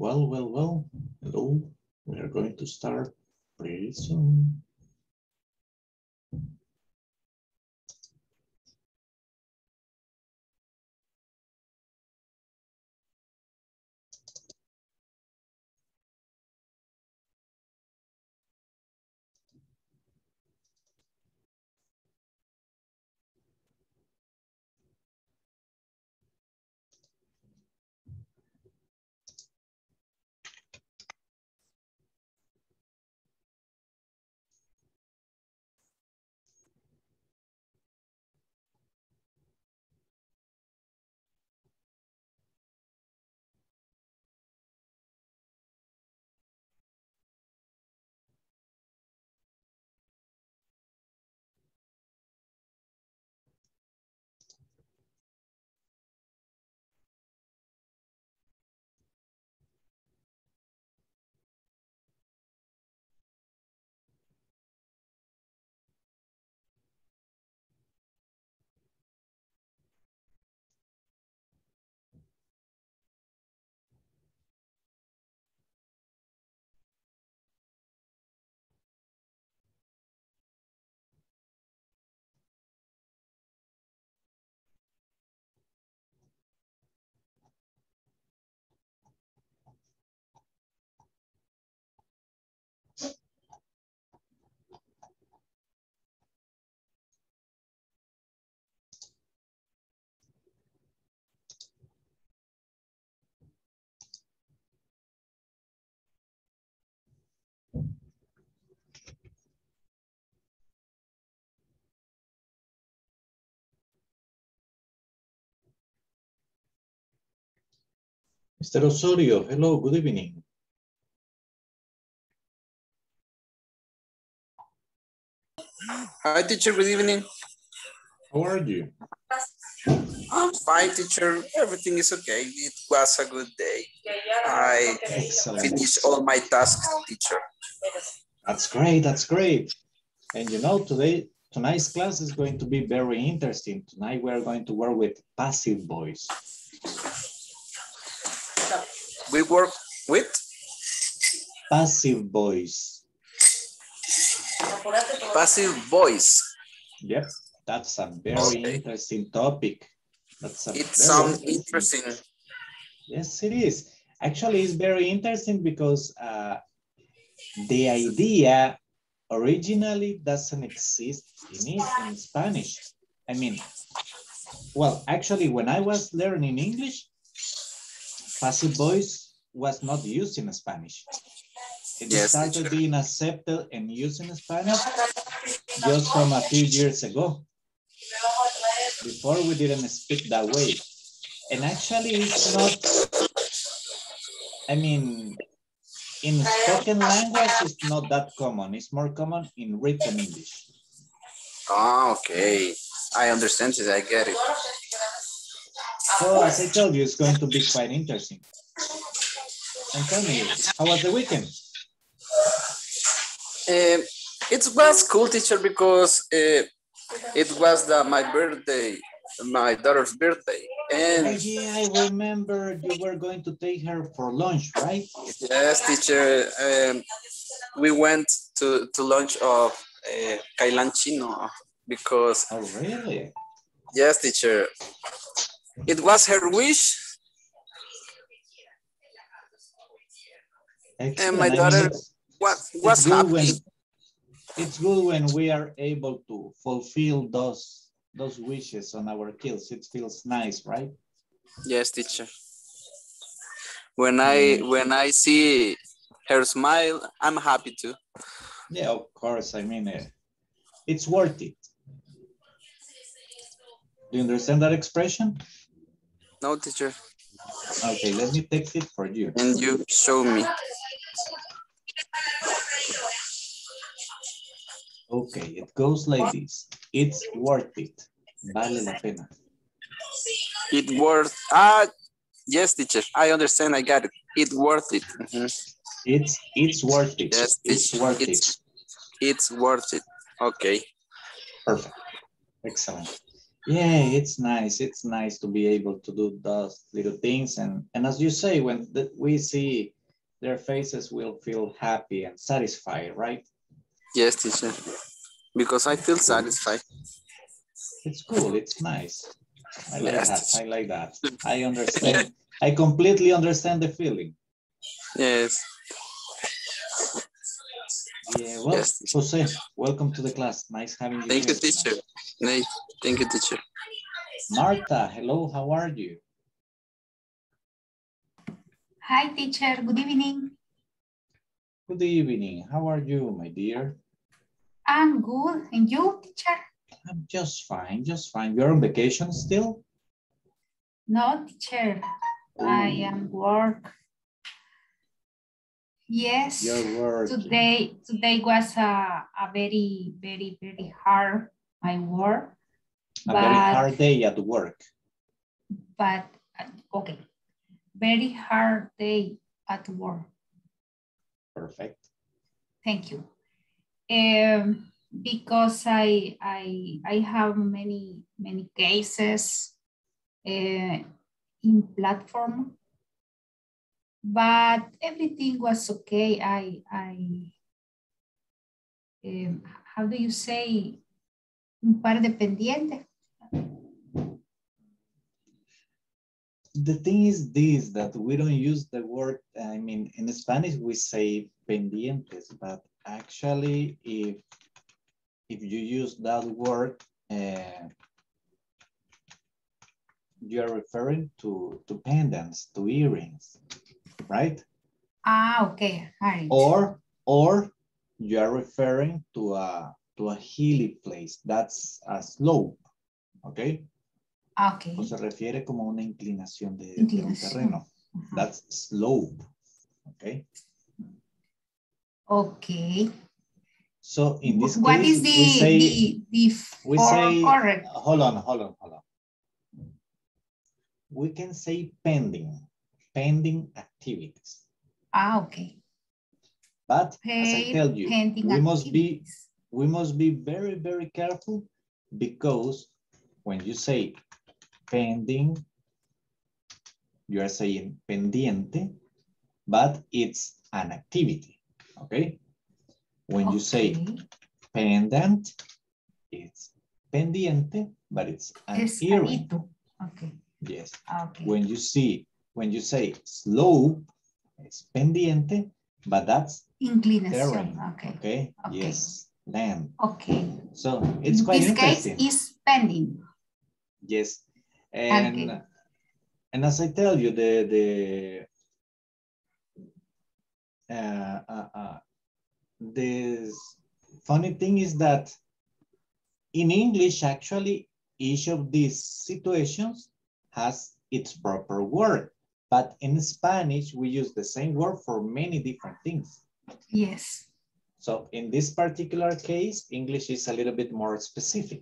Well, well, well, hello. We are going to start pretty soon. Mr. Osorio, hello, good evening. Hi, teacher. Good evening. How are you? I'm fine, teacher. Everything is okay. It was a good day. I Excellent. finished all my tasks, teacher. That's great, that's great. And you know, today, tonight's class is going to be very interesting. Tonight we are going to work with passive voice. We work with Passive voice. passive voice. Yep, that's a very Okay. interesting topic. That's a It sounds interesting. Yes, it is. Actually, it's very interesting because uh, the idea originally doesn't exist in, in Spanish. I mean, well, actually, when I was learning English, passive voice was not used in Spanish. It Yes, started being accepted and used in Spanish just from a few years ago. Before we didn't speak that way. And actually it's not, I mean, in spoken language, it's not that common. It's more common in written English. Ah, okay. I understand it. I get it. So as I told you, it's going to be quite interesting. And tell me, how was the weekend? Um, it was cool, teacher, because uh, it was the, my birthday, my daughter's birthday. Oh, And yeah, I remember you were going to take her for lunch, right? yes, teacher, um, we went to, to lunch of uh, Kailan Chino because, Oh, really? yes, teacher, it was her wish Excellent. my daughter was, it's was good happy. when it's good when we are able to fulfill those those wishes on our kids. It feels nice, right? Yes, teacher. When I Mm. when I see her smile, I'm happy too. Yeah, of course. I mean, uh, it's worth it. Do you understand that expression? No, teacher. Okay, let me text it for you. And you show me. Okay, it goes like this. It's worth it. Vale la pena. It worth ah yes, teacher. I understand. I got it. It worth it. Mhm. It's it's worth it. Yes, it's teacher. worth It's it's worth it. Okay. Perfect. Excellent. Yeah, it's nice. It's nice to be able to do those little things. And, and as you say, when the, we see their faces, we'll feel happy and satisfied, right? Yes, teacher. Because I feel satisfied. It's cool. It's nice. I like Yes, that. I like that. I understand. I completely understand the feeling. Yes. Yeah, well, Yes. Jose, welcome to the class. Nice having you Thank you, teacher. Nay, Thank you, teacher. Marta, hello, how are you? Hi, teacher. Good evening. Good evening. How are you, my dear? I'm good. And you, teacher? I'm just fine, just fine. You're on vacation still? No, teacher. Oh. I am work. Yes. You're working. Today, today was a, a very, very, very hard my work. A very but- hard day at work. But uh, okay, very hard day at work. Perfect. Thank you. Um, because I I I have many many cases uh, in platform, but everything was okay. I I um, how do you say un par de pendientes? The thing is this, that we don't use the word, I mean, in Spanish, we say pendientes, but actually, if, if you use that word, uh, you are referring to, to pendants, to earrings, right? Ah, okay. All right. Or, or you are referring to a, to a hilly place, that's a slope, okay? Okay. O se refiere como una inclinación de, de un terreno. That's slope, okay? Okay. So in this What case, is the, we say, the, the we for say- correct? hold on, hold on, hold on. We can say pending, pending activities. Ah, okay. But as I tell you, we must be. We must be very, very careful because when you say pending, you are saying pendiente, but it's an activity, okay? When you say Okay. pendant, it's pendiente, but it's an Es earring. Okay. Yes. Ah, okay. When you see, when you say slope, it's pendiente, but that's Inclinación. terrain. Okay. Okay. Okay. Yes. Land. Okay. So it's quite this case is pending. Yes. And Okay. and as I tell you, the the uh, uh, uh, the funny thing is that in English, actually, each of these situations has its proper word. But in Spanish, we use the same word for many different things. Yes. So in this particular case, English is a little bit more specific.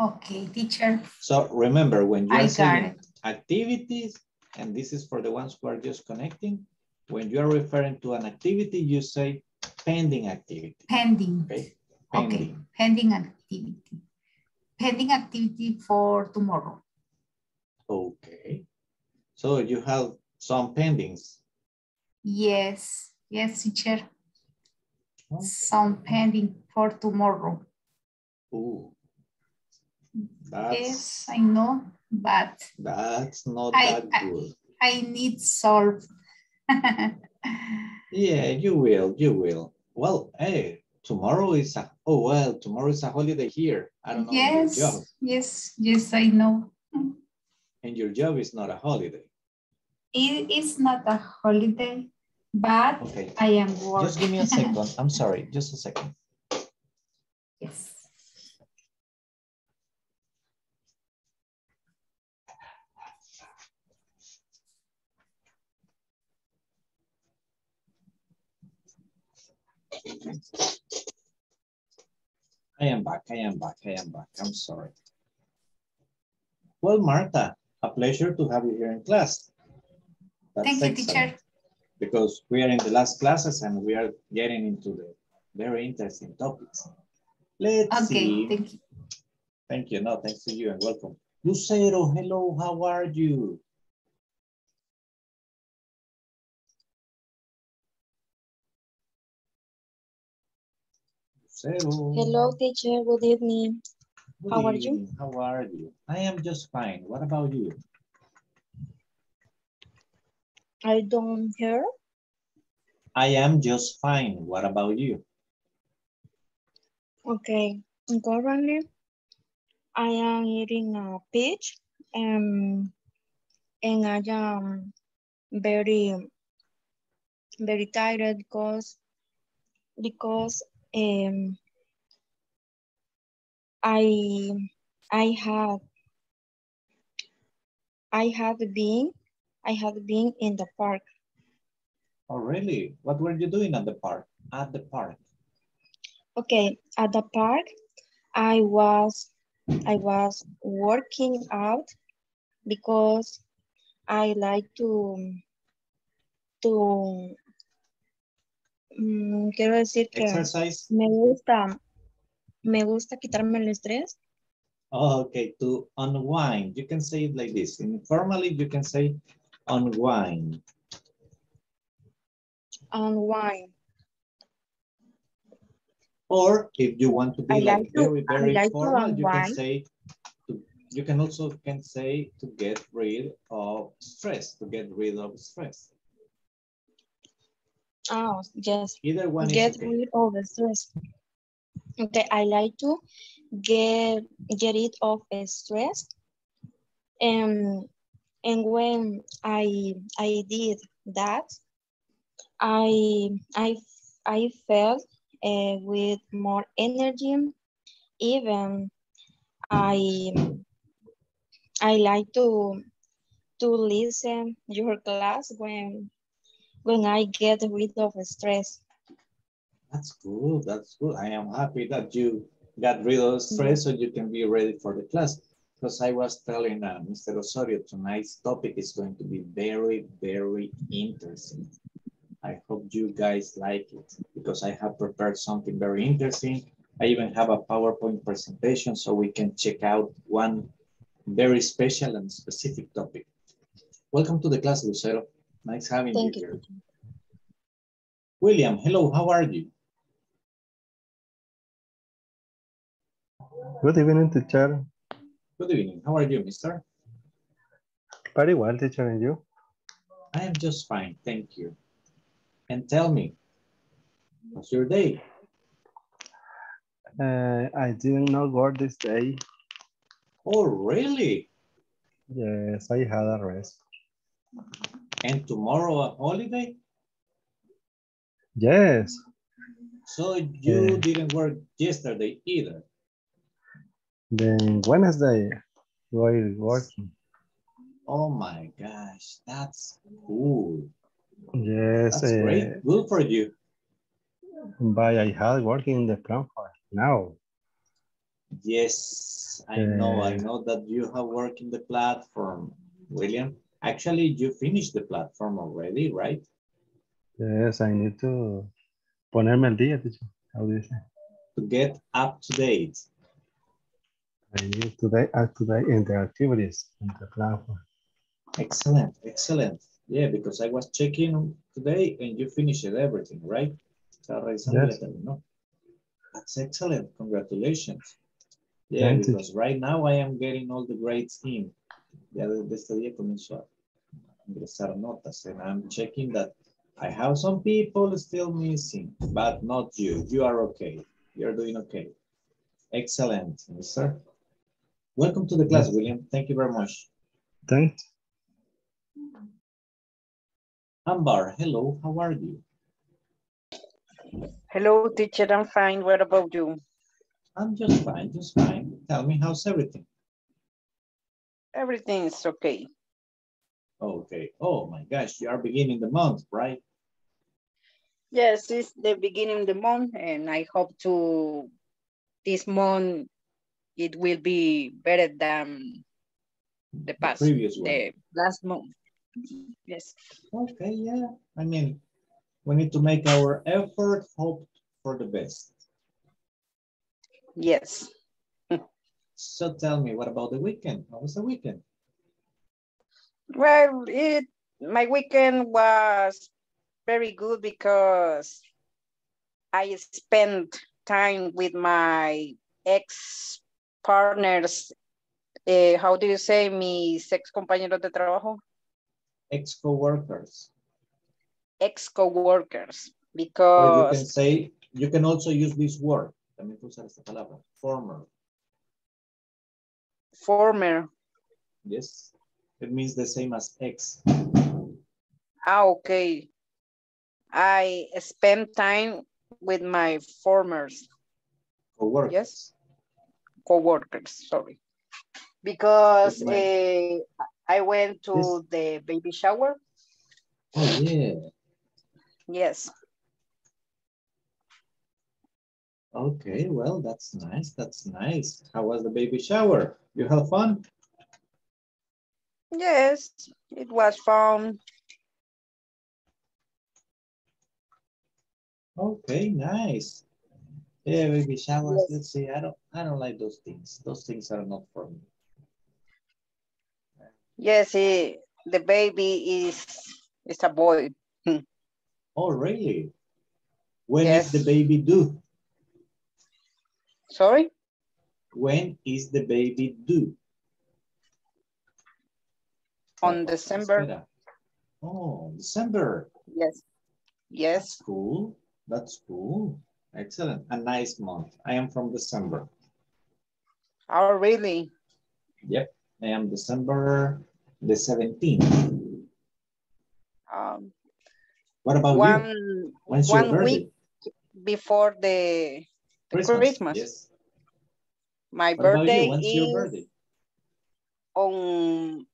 Okay, teacher. So remember, when you are saying activities, and this is for the ones who are just connecting, when you are referring to an activity, you say pending activity, Pending. okay? Okay. Pending. Pending activity. Pending activity for tomorrow. Okay. So you have some pendings. Yes. Yes, teacher. Oh. Some pending for tomorrow. Oh. Yes, I know, but that's not I- that good. I need solve. Yeah, you will, you will. Well, hey, tomorrow is a, oh, well, tomorrow is a holiday here. I don't know in your job. yes, yes, yes, I know. And your job is not a holiday. It is not a holiday, but Okay. I am working. Just give me a second. I'm sorry, just a second. Yes. I am back, I am back, I am back. I'm sorry. Well, Marta, a pleasure to have you here in class. That's Thank you, excellent, teacher. Because we are in the last classes and we are getting into the very interesting topics. Let's Okay, see. thank you. Thank you. No, thanks to you and welcome. Lucero, hello, how are you? Lucero. Hello, teacher. Good evening. Good how are you? evening. How are you? I am just fine. What about you? I don't hear. I am just fine. What about you? Okay. Currently, I am eating a peach and, and I am very, very tired because, because um, I, I have, I have been, I have been in the park. Oh, really? What were you doing at the park? At the park. Okay, at the park, I was I was working out because I like to to mm, quiero decir que Exercise. me gusta me gusta quitarme el estrés. Oh, okay, to unwind. You can say it like this. Informally, you can say unwind. Unwind. Or if you want to be like, like to- very, I very like formal, you can say, to, you can also can say to get rid of stress, to get rid of stress. Oh, yes. Either one get is okay. rid of the stress. Okay, I like to get get rid of a stress. And and when I I did that, I I I felt uh, with more energy. Even I I like to to listen your class when when I get rid of stress. That's good. That's good. I am happy that you got rid of stress so you can be ready for the class. Because I was telling uh, Mr. Osorio, tonight's topic is going to be very, very interesting. I hope you guys like it because I have prepared something very interesting. I even have a PowerPoint presentation so we can check out one very special and specific topic. Welcome to the class, Lucero. Nice having Thank you you. here. William, hello, how are you? Good evening, teacher. Good evening. How are you, mister? Very well, teacher, and you? I am just fine, thank you. And tell me, what's your day? Uh, I didn't know work this day. Oh, really? Yes, I had a rest. And tomorrow a holiday? Yes, So you Yeah. didn't work yesterday either? Then Wednesday, we working. Oh my gosh, that's cool. Yes, That's uh, great. Good for you. but I had working in the plant for now. Yes, I know. I Uh, know that you have worked in the platform, William. Actually, you finished the platform already, right? Yes, I need to ponerme al día, teacher. How do you say? To get up to date. I need today, up to date in the uh, activities in the platform. Excellent, excellent. Yeah, because I was checking today and you finished everything, right? Estaba revisando y Yes. That's excellent. Congratulations. Yeah, Thank you. because right now I am getting all the grades in. Ya desde este día comenzó a ingresar notas and I'm checking that I have some people still missing, but not you. You are okay. You're doing okay. Excellent, mister. Welcome to the class, William. Thank you very much. Thanks. Ambar, hello, how are you? Hello, teacher. I'm fine. What about you? I'm just fine, just fine. Tell me, how's everything? Everything is okay. Okay. Oh my gosh, you are beginning the month, right? Yes, it's the beginning of the month, and I hope to this month it will be better than the past, previous one. the last month. Yes. Okay, yeah. I mean, we need to make our effort, hope for the best. Yes. So tell me, what about the weekend? How was the weekend? Well, it my weekend was very good because I spent time with my ex partners. Eh, how do you say mis ex compañeros de trabajo? Ex co-workers. Ex co-workers Or you can say, you can also use this word. También usar esta palabra, former. former. Yes. It means the same as ex. Ah, okay. I spend time with my formers, Co-workers. Yes. Co-workers, sorry. Because eh, I went to Yes. the baby shower. Oh, yeah. Yes. Okay, well, that's nice. That's nice. How was the baby shower? You have fun? Yes, it was fun. Okay, nice. Yeah, baby showers. Yes. Let's see. I don't I don't like those things. Those things are not for me. Yes, eh, the baby is is a boy. Oh, really? When is Yes. the baby due? Sorry? When is the baby due? On Espera, December. Oh, December. Yes. Yes. That's cool. That's cool. Excellent. A nice month. I am from December. Oh, really? Yep. I am December the 17th. Um, What about you? one When's one week before the Christmas. Christmas. Yes. my What birthday is your birthday? on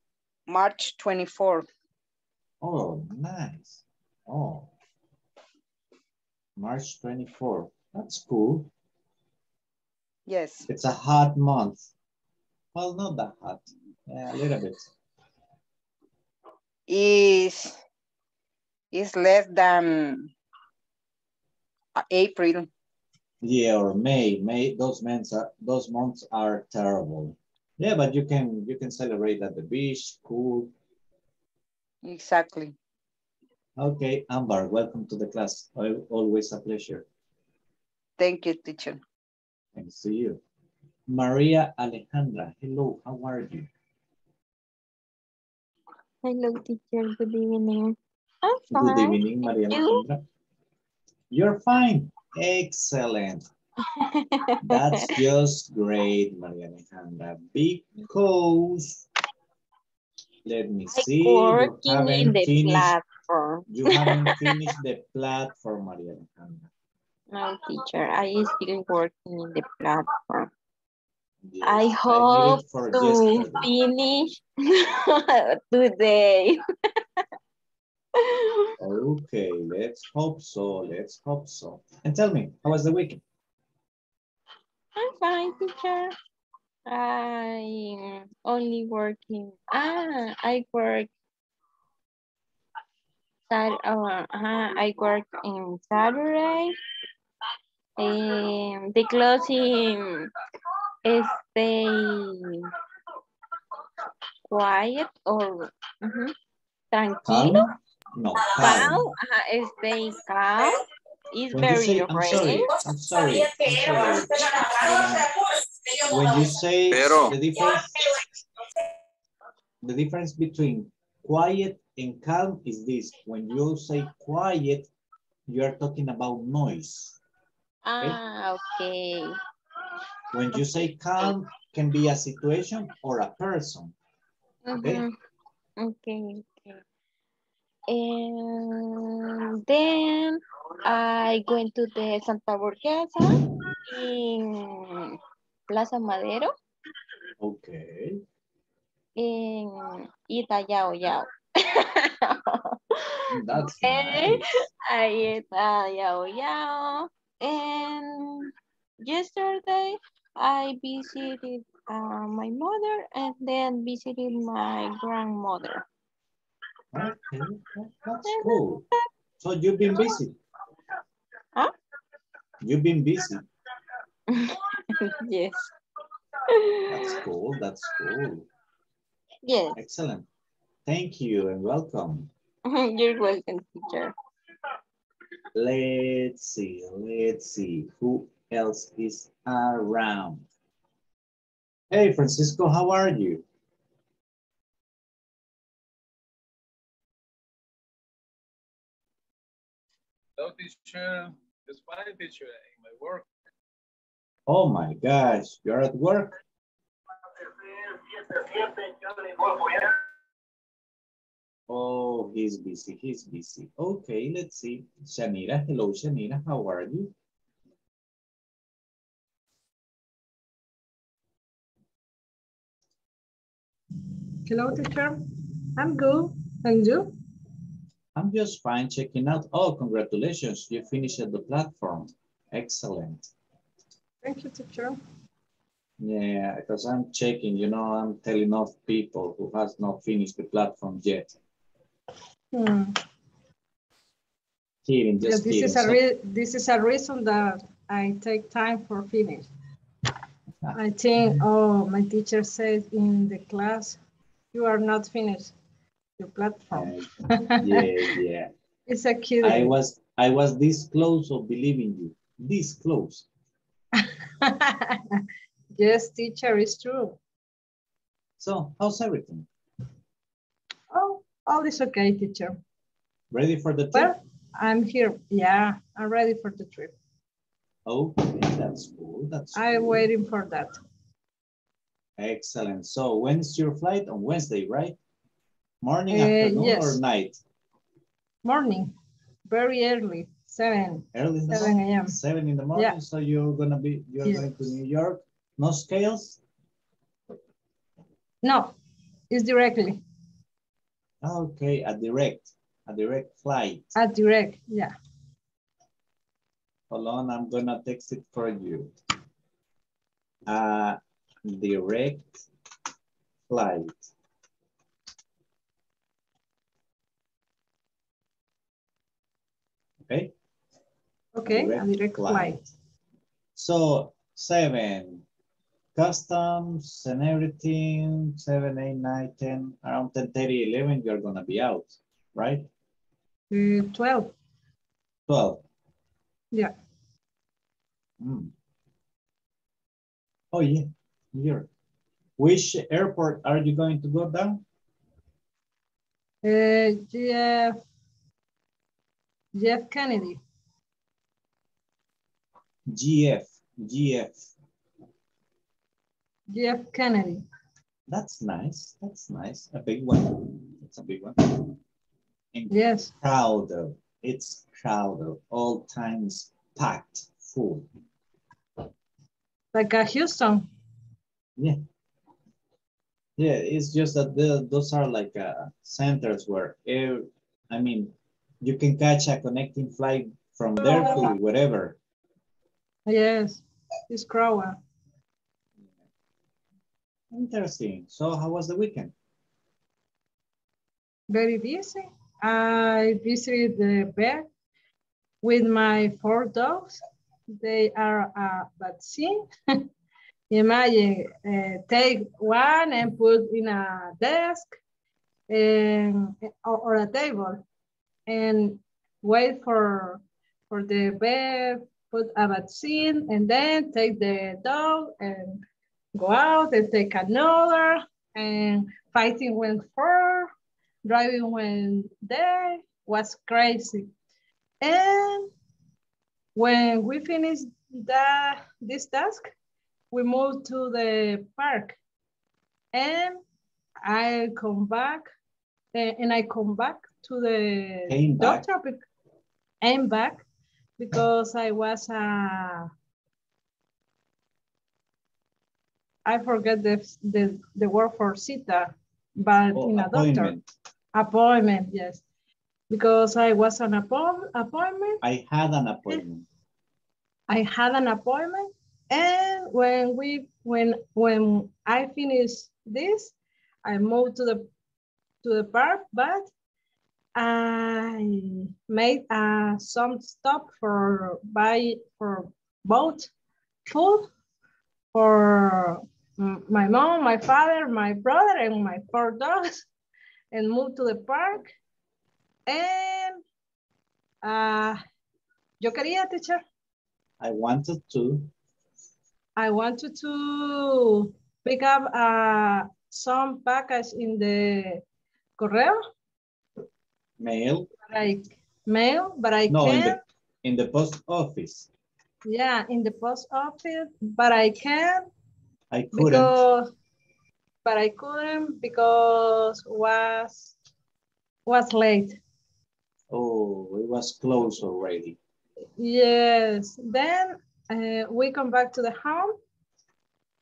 March 24th. Oh, nice. Oh. March 24th. That's cool. Yes. It's a hot month. Well, not that hot. Yeah, a little bit. Is is less than uh, April. Yeah, or May. May those months are those months are terrible. Yeah, but you can you can celebrate at the beach, cool. Exactly. Okay, Amber, welcome to the class. Always a pleasure. Thank you, teacher. Thanks to you. Maria Alejandra, hello, how are you? Hello, teacher. Good evening. I'm Good evening, Maria You? Alejandra. You're fine. Excellent. That's just great, Maria Alejandra, because let me I see, working in the finished, platform. you haven't finished the platform, Maria Alejandra. No, teacher. I am still working in the platform. Yes, I hope for to finish today. Okay, let's hope so, let's hope so. And tell me, how was the weekend? I'm fine, teacher. I'm only working. Ah, I work. Sat, uh, uh, I work in Saturday. And the closing is stay quiet or ujú, tranquilo. Calm? No, Calm. calm. Uh, stay calm. It's When very say, I'm sorry. I'm sorry, I'm sorry. When you say Pero- the difference, the difference between quiet and calm is this. When you say quiet, you are talking about noise. Ah, okay. When you say calm, can be a situation or a person. Okay. Mhm. Okay, okay. And then I went to the Santa Borgesa in Plaza Madero Okay. in Itayao Yao. That's Okay. nice. I ate uh, yao yao. And yesterday I visited uh, my mother and then visited my grandmother. Okay, that's cool. So you've been busy. Huh? You've been busy. yes. That's cool. That's cool. Yes. Excellent. Thank you and welcome. You're welcome, teacher. Let's see. Let's see. Who else is around? Hey, Francisco, how are you? Hello, teacher. It's fine, teacher, in my work. Oh my gosh, you're at work? Oh, he's busy, he's busy. Okay, let's see. Shanira, hello, Shanira, how are you? Hello, teacher. I'm good. And you? I'm just fine checking out. Oh, congratulations, you finished the platform. Excellent. Thank you, teacher. Yeah, because I'm checking, you know, I'm telling off people who has not finished the platform yet. Hmm. Kidding, Yeah, this kidding. is a re this is a reason that I take time for finish. I think, oh, my teacher said in the class, you are not finished your platform. yeah, yeah. It's a cute. I was I was this close of believing you. This close. yes, teacher, it's true. So how's everything? All is okay, teacher. Ready for the trip? Well, I'm here. Yeah, I'm ready for the trip. Okay, that's cool. That's I'm cool. waiting for that. Excellent. So when's your flight? On Wednesday, right? Morning, Uh, afternoon, yes. or night? Morning, very early, seven. Early in the 7 morning? a.m.. Seven in the morning. Yeah. So you're gonna be you're Yes. going to New York. No scales? No, it's directly, Okay, a direct, a direct flight. a direct, yeah. Hold on, I'm gonna text it for you. A direct flight. Okay? Okay, a direct flight. So seven, customs and everything, seven, eight, nine, 10, around 10, 30, 11, you're gonna be out, right? Uh, 12, 12. yeah. Hmm. Oh yeah, here. Which airport are you going to go down? Uh, Jeff, Jeff Kennedy, GF, GF. Jeff Kennedy. That's nice, that's nice. A big one, that's a big one. And Yes, crowded, it's crowded, all times packed, full. like a Houston. Yeah. Yeah, it's just that the, those are like uh, centers where, air, I mean, you can catch a connecting flight from there to wherever. Yes, it's crowded. Interesting. So how was the weekend? Very busy. I visited the vet with my four dogs. They are a vaccine. Imagine, uh, take one and put in a desk and, or, or a table and wait for, for the vet, put a vaccine and then take the dog and go out and take another and fighting went four, driving when there was crazy. And when we finished that, this task, we moved to the park and I come back and I come back to the Came doctor bec- and back because I was uh, I forget the, the, the word for cita, but Oh, in a doctor. appointment. Appointment, yes. Because I was on appoint- appointment, I had an appointment. I had an appointment, and when we when when I finished this, I moved to the to the park, but I made uh, some stop for buy for boat food for my mom, my father, my brother, and my four dogs, and moved to the park. And uh, yo quería, teacher. I wanted to. I wanted to pick up uh, some package in the correo. Mail. Like mail, but I no, in can't. the, in the post office. Yeah, in the post office, but I can't I couldn't. because, but I couldn't because was was late. Oh, it was closed already. Yes, then uh, we come back to the home.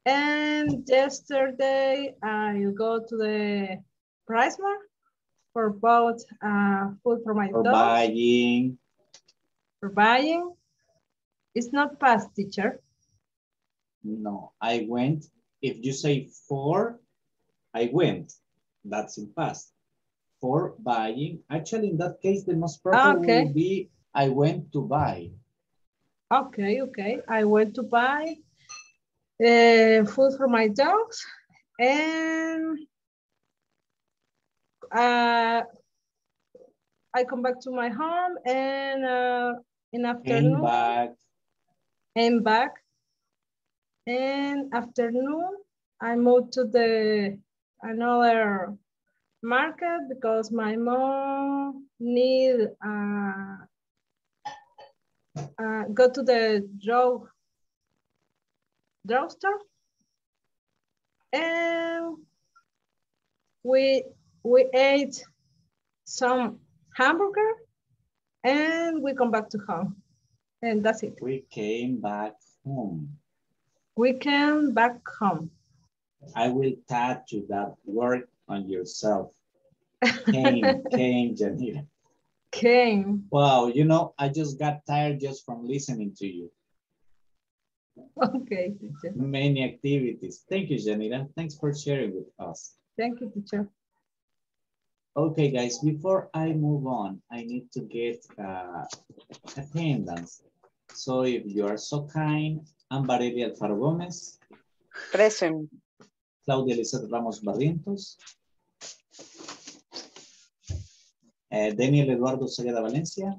And yesterday I go to the price mart for both uh, food for my For dog, buying. for buying. It's not past teacher. No, I went. If you say for, I went. That's in past. For buying. Actually, in that case, the most proper Okay. would be I went to buy. Okay, okay. I went to buy uh, food for my dogs and uh, I come back to my home and uh, in afternoon back. and back. And afternoon, I moved to the another market because my mom need uh, uh, go to the drug drugstore, and we we ate some hamburger, and we come back to home, and that's it. We came back home. We came back home. I will tattoo that word on yourself. Came, came, Janira. Came. Wow, you know, I just got tired just from listening to you. Okay, teacher. Many activities. Thank you, Janira. Thanks for sharing with us. Thank you, teacher. Okay, guys, before I move on, I need to get uh, attendance. So if you are so kind, Ambarelli Alfaro Gomez, Present. Claudia Lizeth Ramos Barrientos, eh, Daniel Eduardo Sagada Valencia.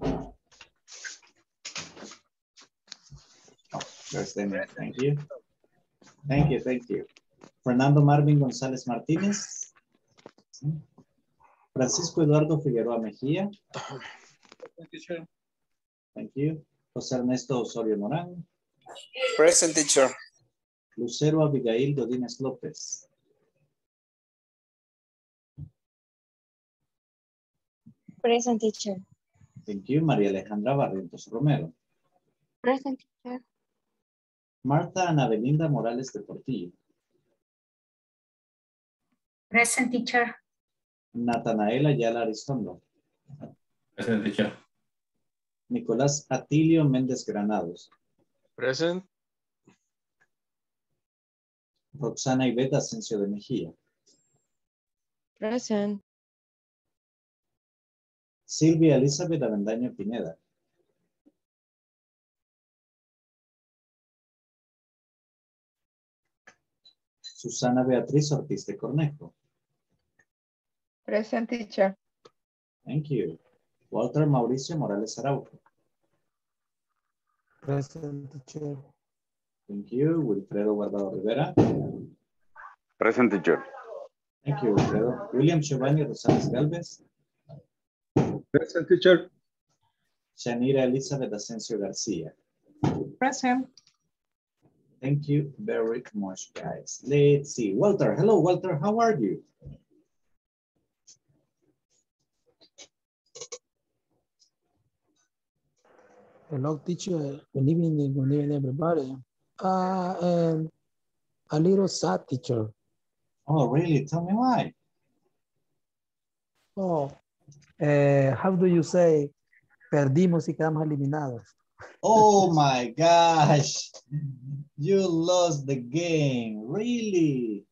Oh, there's Daniel, thank you. Thank you, thank you. Fernando Marvin González Martínez. Francisco Eduardo Figueroa Mejía. Thank you. José Ernesto Osorio Morán. Present teacher. Lucero Abigail Godínez López. Present teacher. Thank you. María Alejandra Barrientos Romero. Present teacher. Marta Ana Belinda Morales de Portillo. Present teacher. Natanael Ayala Arizondo. Present teacher. Nicolás Atilio Méndez Granados. Present. Roxana Iveta Asensio de Mejía. Present. Silvia Elizabeth Avendaño Pineda. Susana Beatriz Ortiz de Cornejo. Present teacher. Thank you. Walter Mauricio Morales Araujo. Present teacher. Thank you. Wilfredo Guardado Rivera. Present teacher. Thank you, Wilfredo. William Giovanni Rosales Galvez. Present teacher. Shanira Elizabeth Asensio Garcia. Present. Thank you very much, guys. Let's see. Walter, hello, Walter. How are you? Hello, teacher. Good evening, good evening, everybody. Uh, and a little sad, teacher. Oh, really? Tell me why. Oh, uh, how do you say? Perdimos y quedamos eliminados. Oh my gosh. You lost the game. Really?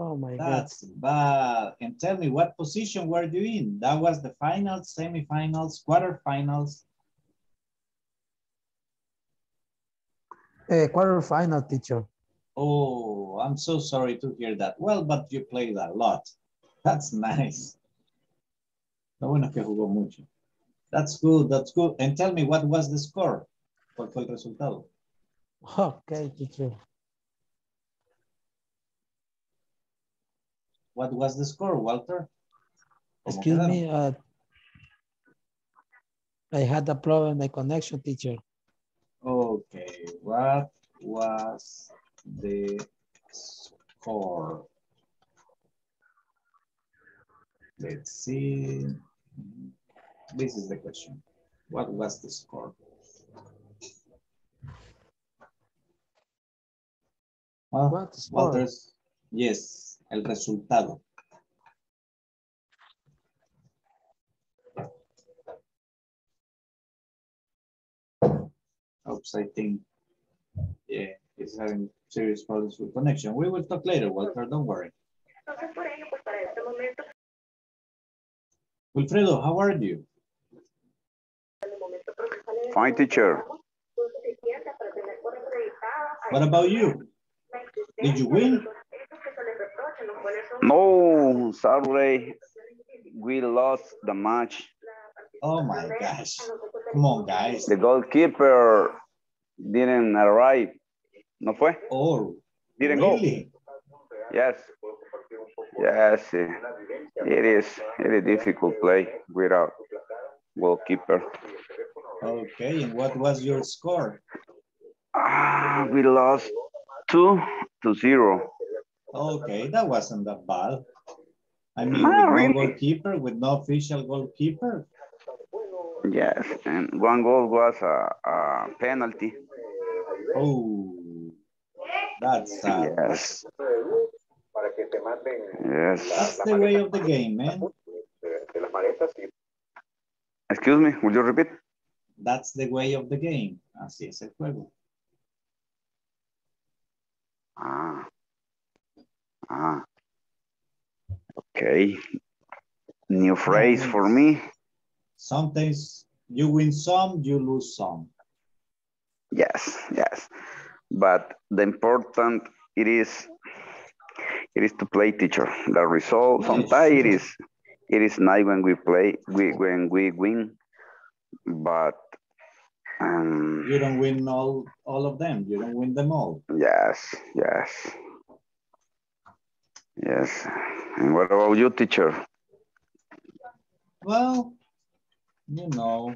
Oh my God. That's bad. And tell me, what position were you in? That was the finals, semifinals, quarterfinals. Uh, quarterfinal, teacher. Oh, I'm so sorry to hear that. Well, but you played a lot. That's nice. Lo bueno es que jugó mucho. That's good, that's good. And tell me, what was the score? ¿Cuál fue el resultado? Okay, teacher. What was the score, Walter? Excuse quedaron? me, uh, I had a problem with my connection, teacher. Okay, what was the score? Let's see. This is the question. What was the score? Well, What score? Walters, yes, el resultado. Oops, I think, yeah, it's having serious problems with connection. We will talk later, Walter, don't worry. Wilfredo, how are you? Fine, teacher. What about you? Did you win? No, Saturday we lost the match. Oh my gosh. Come on, guys. The goalkeeper didn't arrive. ¿No fue? Oh, Didn't go. Yes. Yes. It is. It is difficult play without goalkeeper. Okay, and what was your score? Ah, we lost two to zero. Okay, that wasn't that bad. I mean, Not with no really. goalkeeper, with no official goalkeeper. Yes, and one goal was a, a penalty. Oh, that's sad. Yes. Yes. That's the way of the game, man. Excuse me, will you repeat? That's the way of the game. Así es el juego. Ah. Ah. Okay. New phrase for me. Sometimes you win some, you lose some. Yes, yes. But the important it is it is to play teacher. The result Yes, sometimes it is it is nice when we play we when we win, but um You don't win all, all of them. You don't win them all. yes, yes. Yes. And what about you, teacher? Well, you know,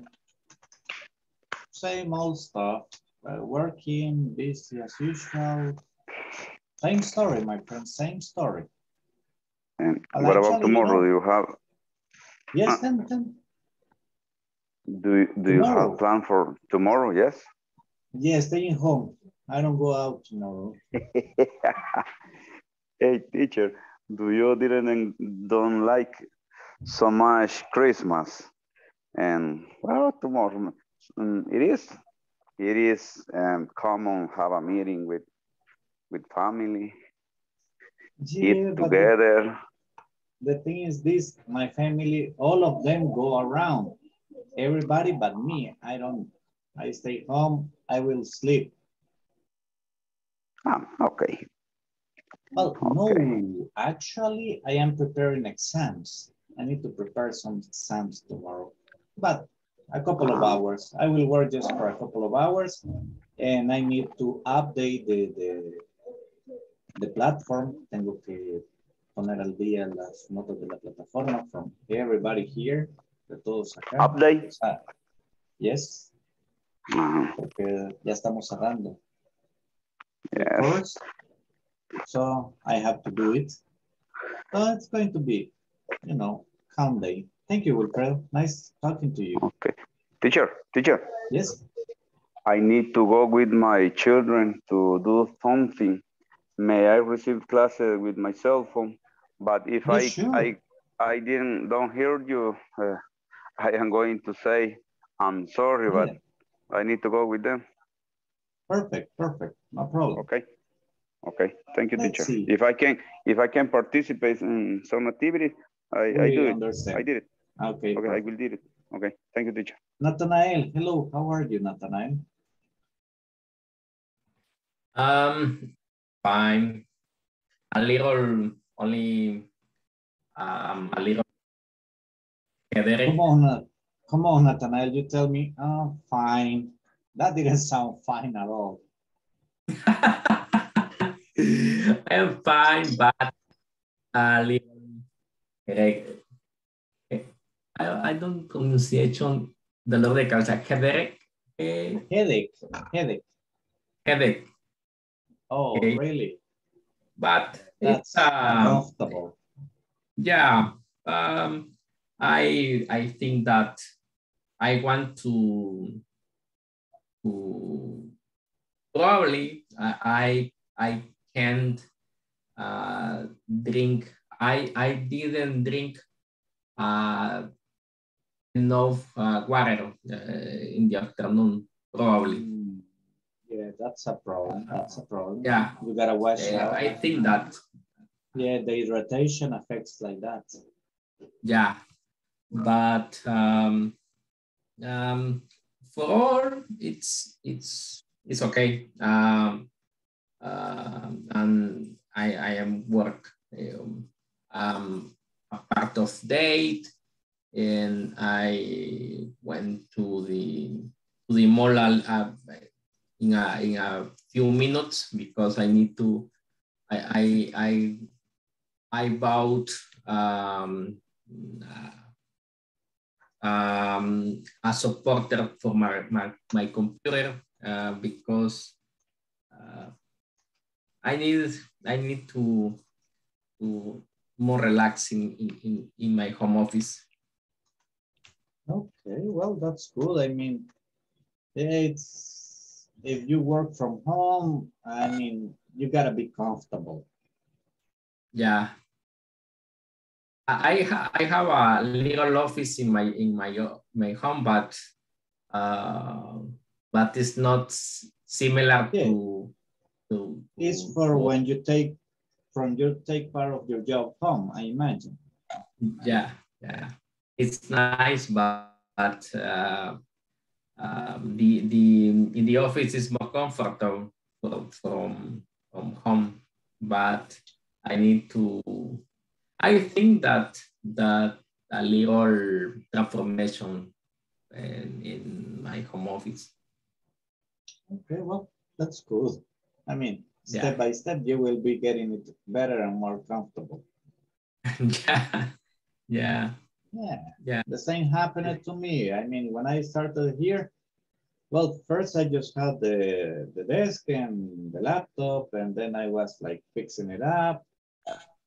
same old stuff. Uh, working, busy as usual. Same story, my friend, same story. And Well, what about actually, you tomorrow? know- Do you have Yes, then, then. do you, do you Tomorrow. have plan for tomorrow? Yes. Yes, staying home. I don't go out tomorrow. hey teacher, do you didn't don't like so much Christmas? And well, tomorrow mm, it is it is um, common have a meeting with with family, Yeah, eat but the, together. the thing is this, my family, all of them go around. Everybody but me. I don't. I stay home. I will sleep. Ah, okay. Well, Okay. no, actually, I am preparing exams. I need to prepare some exams tomorrow, but a couple of Ah. hours. I will work just for a couple of hours, and I need to update the, the, the platform. Tengo que poner al día las notas de la plataforma from everybody here, de todos acá. Update. Sea, yes, Ah, porque ya estamos cerrando. yes. course. So I have to do it. So it's going to be, you know, calm day. Thank you, Wilfredo. Nice talking to you. Okay. Teacher, teacher, Yes. I need to go with my children to do something. May I receive classes with my cell phone? But if I, sure. I, I didn't, don't hear you, uh, I am going to say, I'm sorry, but Yeah. I need to go with them. Perfect, perfect. No problem. Okay. Okay. Thank you, Let's teacher. see. If I can, if I can participate in some activity, I, I We do it. I did it. Okay. Okay. I will do it. Okay. Thank you, teacher. Nathanael, hello. How are you, Nathanael? Um, fine. A little, only um, a little. Come on, uh, come on, Nathaniel. You tell me, oh, fine. That didn't sound fine at all. I'm fine, but a little headache. I, I don't pronunciation dolor de cabeza. Headache. Eh, Headache, headache. headache. Oh, Okay. really? But That's it's um, uncomfortable. yeah. Um, I I think that I want to to probably I I, I can't uh, drink. I I didn't drink uh, enough uh, water uh, in the afternoon. Probably. Mm, Yeah, that's a problem. That's a problem. Yeah. You gotta watch Uh, out. I think that Yeah, the irritation affects like that. yeah but um um for all it's it's it's okay um and i i am work um, um a part of date and i went to the to the mall uh, in a in a few minutes because i need to i i i I bought um, uh, um, a supporter for my, my, my computer uh, because uh, I need I need to to more relaxing in, in, in my home office. Okay, well, that's good. I mean, it's if you work from home, I mean, you gotta be comfortable. Yeah. I I ha- I have a little office in my in my my home, but uh, but it's not similar Yeah. to to. It's for when you take from your take part of your job home, I imagine. Yeah, yeah. It's nice, but, but uh, um, the the in the office is more comfortable from from home, but I need to. I think that that a little transformation in, in my home office. Okay, well, that's good. I mean, Yeah. step by step, you will be getting it better and more comfortable. yeah, yeah, Yeah. Yeah. The same happened to me. I mean, when I started here, well, first I just had the, the desk and the laptop, and then I was like fixing it up.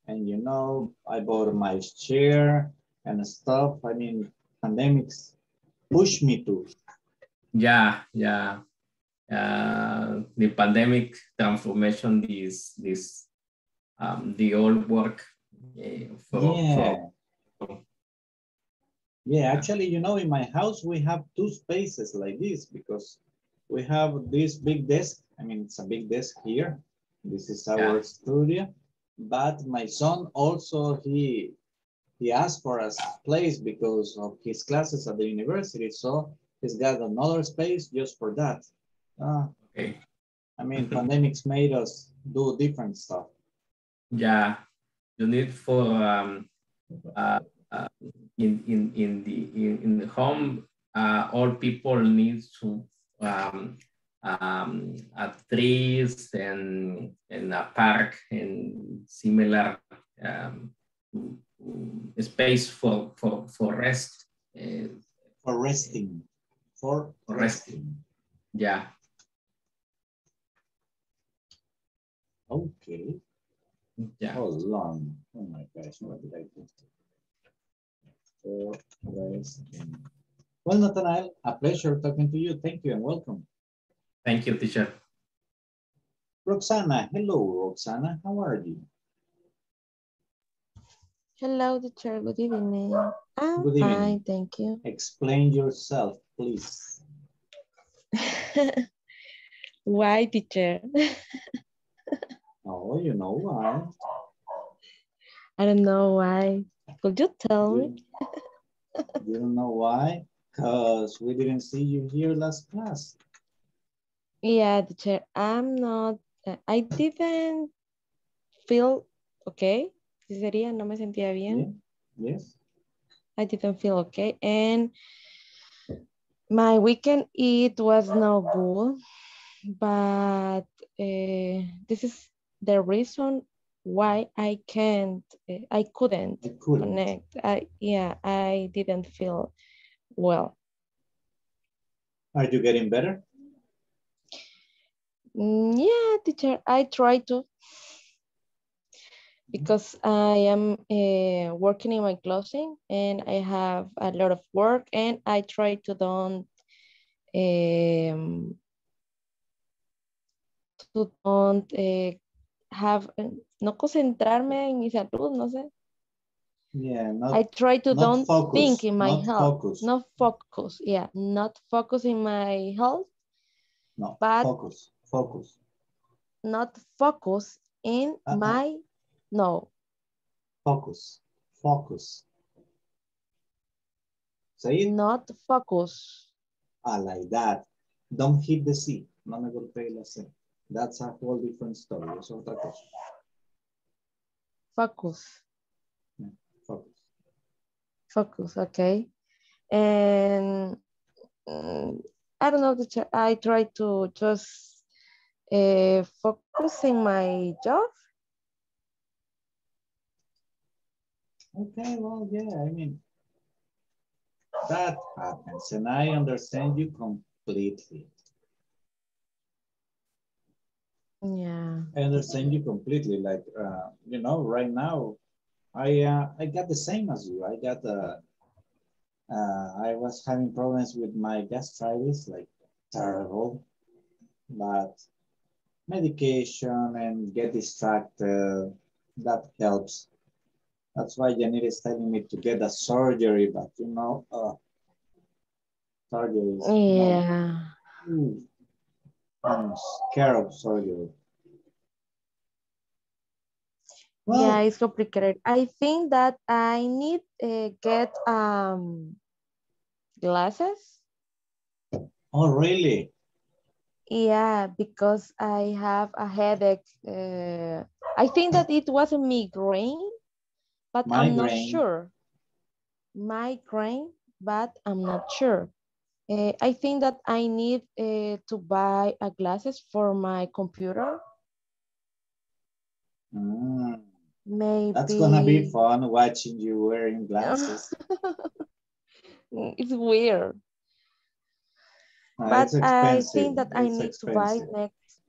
And you know, I bought my chair and stuff. I mean, pandemics pushed me to. yeah, yeah. Uh, the pandemic transformation, this this um, the old work uh, for, Yeah. for Yeah, actually, you know, in my house, we have two spaces like this because we have this big desk. I mean, it's a big desk here. This is our Yeah. studio. But my son also, he he asked for a place because of his classes at the university. So he's got another space just for that. Uh, okay. I mean, pandemics made us do different stuff. Yeah, you need for um, uh, uh, in in in the in, in the home. Uh, all people need to um, um, uh, trees and and a park and similar um, space for for for rest. Uh, For resting. For For resting. yeah. Okay. Yeah. Hold long? Oh my gosh, what did I do? For resting. Well, Nathaniel, a pleasure talking to you. Thank you and welcome. Thank you, teacher. Roxana, hello, Roxana. How are you? Hello, teacher. Good evening. I'm Good evening. fine, thank you. Explain yourself, please. Why, teacher? Oh, you know why. I don't know why. Could you tell me? You don't know why? Because we didn't see you here last class. Yeah, teacher. I'm not I didn't feel okay. ¿Sí sería? No me sentía bien. Yes. I didn't feel okay. And my weekend, it was no good. But uh, this is the reason why I can't, uh, I couldn't, I couldn't. connect. I, yeah, I didn't feel well. Are you getting better? Mm, yeah, teacher, I try to because I am uh, working in my closing and I have a lot of work and I try to don't um, to don't uh, have no concentrarme en mi salud, no sé. Yeah, not, I try to don't focus, think in my not health, focus. not focus. Yeah, not focus in my health, no, but- focus, focus. not focus in Uh-uh. my no. Focus, focus. Say it Not focus. ah, like that. Don't hit the C. No me golpee la C. That's a whole different story. Es otra cosa. Focus. Focus. Focus, okay. And mm, I don't know, teacher, I try to just uh, focus in my job. Okay, well, yeah, I mean, that happens, and I understand you completely. Yeah. I understand you completely. Like, uh, you know, right now, I uh, I got the same as you. I got the. Uh, I was having problems with my gastritis, like terrible, but medication and get distracted that helps. That's why Janine is telling me to get a surgery, but you know, uh, surgery is not- Yeah. Ooh, I'm scared of surgery. Well, yeah, it's complicated. I think that I need uh, get um glasses. oh really? Yeah, because I have a headache. Uh, I think that it was a migraine, but I'm not sure. Migraine, but I'm not sure. Uh, I think that I need uh, to buy a glasses for my computer. Mm, Maybe that's gonna be fun watching you wearing glasses. it's weird. Uh, but I think that I It's need to buy next.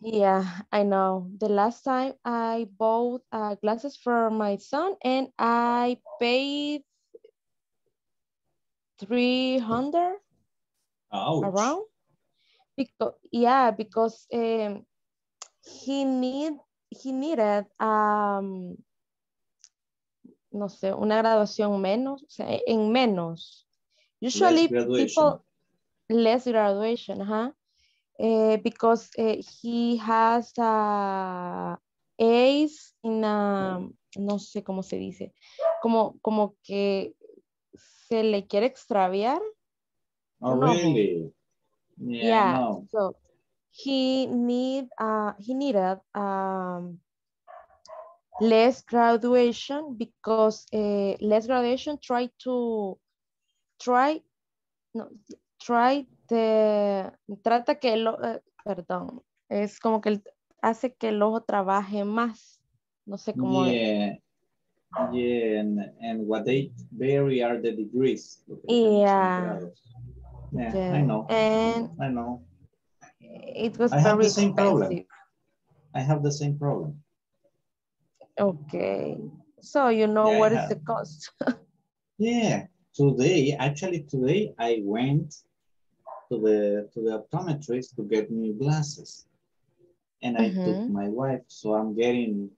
Yeah, I know. The last time I bought uh, glasses for my son and I paid 300 Ouch. around. Because, yeah, because um, he need he needed um, no sé, una graduación menos, o sea, en menos. Usually graduation. people less graduation, huh? Uh, because uh, he has uh, A's in a, no sé cómo se dice, como, como que se le quiere extraviar. Oh, ojo. really? Yeah, Yeah, no. so he need uh he needed um less graduation because uh, less graduation try to try no try de trata que el eh, perdón es como que el- hace que el ojo trabaje más no sé cómo Yeah. Yeah, and, and what they vary are the degrees. llaman Yeah. Yeah, I know. and I know. it was I have the same problem. expensive I have the same problem. okay so you know Yeah, what is the cost Yeah, today, actually today, I went to the to the optometrist to get new glasses. And I took Mhm. my wife, so I'm getting,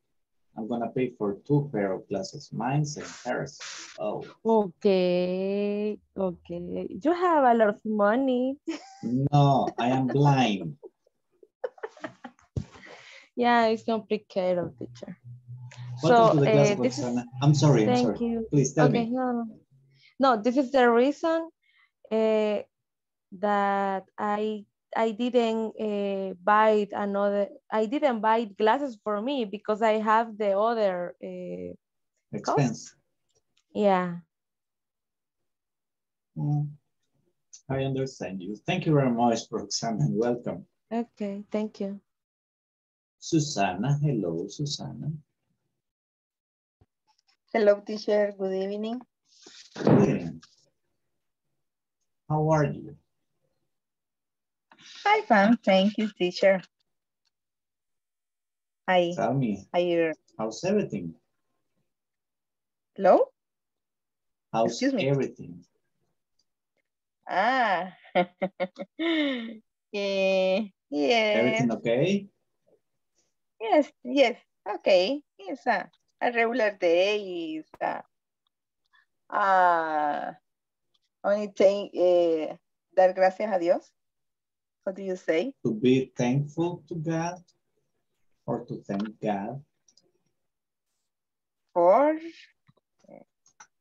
I'm gonna pay for two pair of glasses, mine and hers. Oh, Okay, okay. You have a lot of money. no, I am blind. Yeah, it's complicated, teacher. The class, eh, this is- I'm sorry, I'm thank sorry. you. Please tell okay, me. no, no. No, this is the reason uh, that I I didn't uh, buy another. I didn't buy glasses for me because I have the other uh, Expense. Yeah. Mm, I understand you. Thank you very much, Roxana, and welcome. Okay. Thank you. Susana, hello, Susana. Hello, teacher. Good evening. Good. evening. How are you? Hi, fine. Thank you, teacher. I, Tell me, I, how's everything? hello? How's Excuse me. everything? Ah, eh, yes, Everything okay? yes, yes. Okay, it's a, a regular day. It's a, uh, only thing, eh, dar gracias a Dios. What do you say? To be thankful to God or to thank God? For,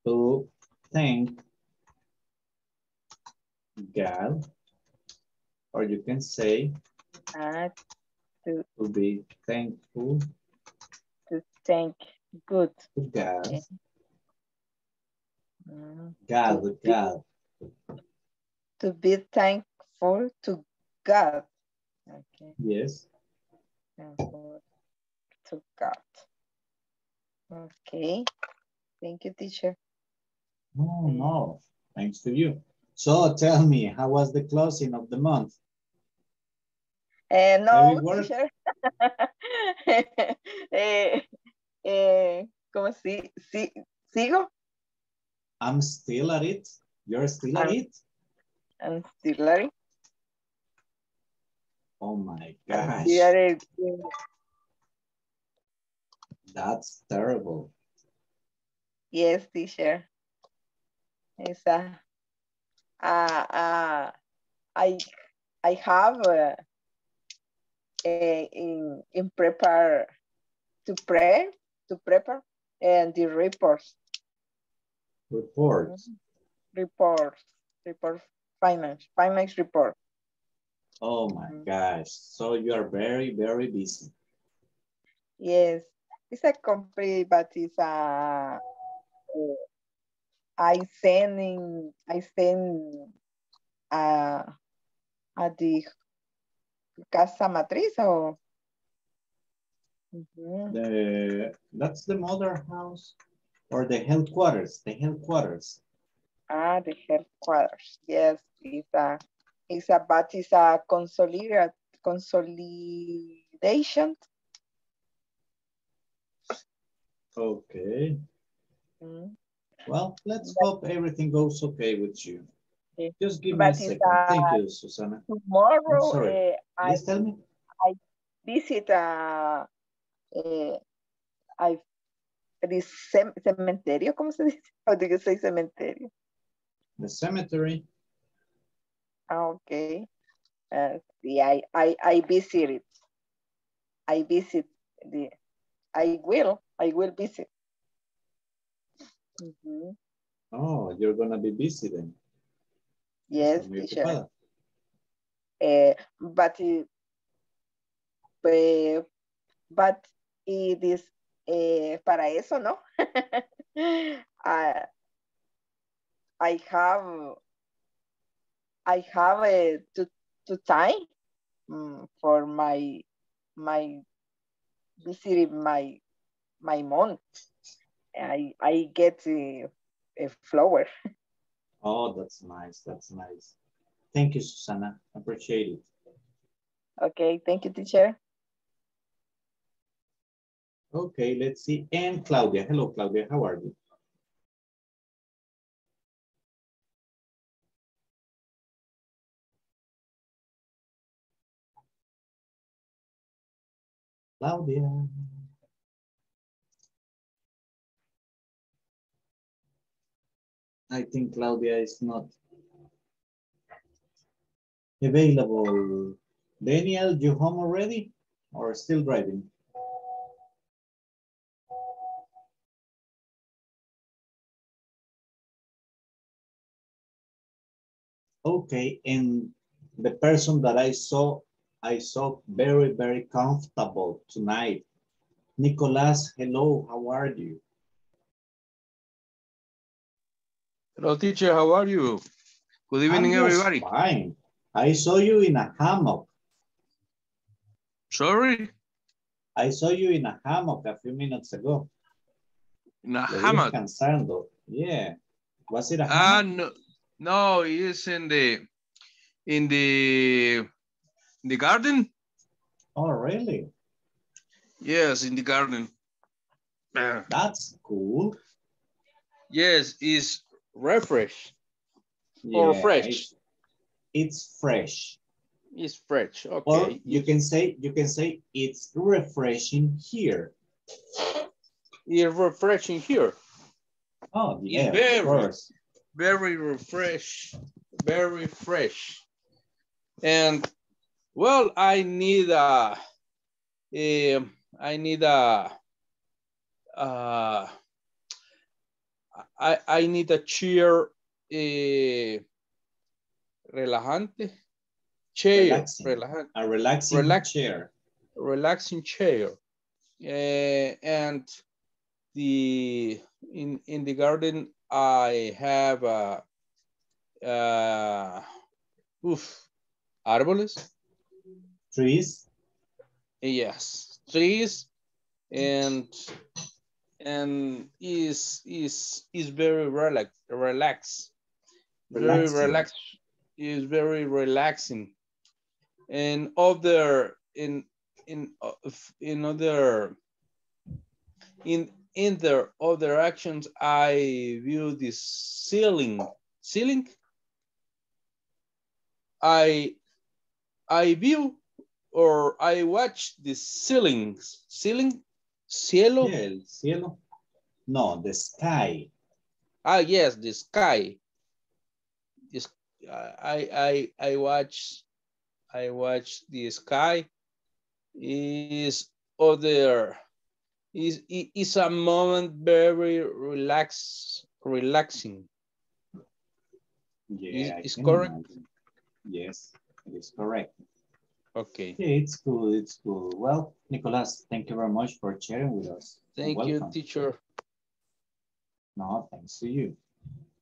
To thank God, or you can say uh, to, to be thankful to thank good. to God. Okay. Mm, God, to, God. to be thankful to God. Okay. Yes. To God. Okay. Thank you, teacher. No, no. Thanks to you. So tell me, how was the closing of the month? Heavy no, teacher. eh, eh, ¿Cómo si, si, sigo? I'm still at it. You're still at I'm- it? I'm still learning. Oh my gosh, that's terrible. Yes, teacher. It's a, uh, uh, I, I have uh, a, in, in prepare, to pray, to prepare, and the reports, Report. reports, report, finance, finance report. Oh my Mhm. gosh. So you are very, very busy. Yes, it's a complete, but it's a, I send in, I send uh, at the casa matriz or Mhm. The that's the mother house or the headquarters, the headquarters. ah the headquarters. Yes, it's a it's a but it's a consolidate consolidation. Okay. Mm, Well, let's But- hope everything goes okay with you. Okay. Just give me a But second. Thank uh, you, Susana. Tomorrow eh, I tell me. visit a eh, I this cem- cementerio, ¿cómo se dice? How do you say cementerio? The cemetery. Ah, okay. Uh, sí, I, I, I visit it. I visit the, I will, I will visit. Mhm. Oh, you're gonna be busy then. Yes, teacher. Eh, but, eh, but it is eh, para eso, ¿no? I, I have, I have eh, to, to time mm, for my, my visiting my, my month. I, I get a, a flower. Oh, that's nice. That's nice. Thank you, Susana. Appreciate it. Okay, thank you, teacher. Okay, let's see. And Claudia. Hello, Claudia. How are you? Claudia. I think Claudia is not available. Daniel, you home already or still driving? Okay, and The person that I saw, I saw very, very comfortable tonight. Nicolas, hello, how are you? Hello, teacher. How are you? Good evening, everybody. Fine. I saw you in a hammock. Sorry? I saw you in a hammock a few minutes ago. In a vi hammock. descansando. Yeah. Was it a Ah, hammock? no, no, it's in the in the in the garden. Oh, really? Yes, in the garden. Ah, That's cool. Yes, it's refresh or fresh. It's, it's fresh. It's fresh. Okay. Or Okay. you can say you can say it's refreshing here. It's refreshing here. Oh yeah, very, of course. very refresh, very fresh. And well, I need a, eh, need a, uh, I, I need a chair, eh, relajante, chair, Relaxing. relajante, A relaxing Relax- chair. relaxing chair. Eh, and the in in the garden I have uh, uh, oof, árboles. Trees. Yes, trees, and and is is is very relax relax. Very relax is very relaxing. And other in in in other in in their other actions i view the ceiling ceiling? I i view or i watch the ceilings ceiling cielo Yeah, el cielo. No, the sky. Ah, yes, the sky. This, I, I, I watch, I watch the sky. Is other, is is a moment very relax, relaxing. Yeah, I is correct? imagine. Yes, it is correct. Okay. It's cool, it's cool. Well, Nicolas, thank you very much for sharing with us. Thank you, teacher. No, thanks to you.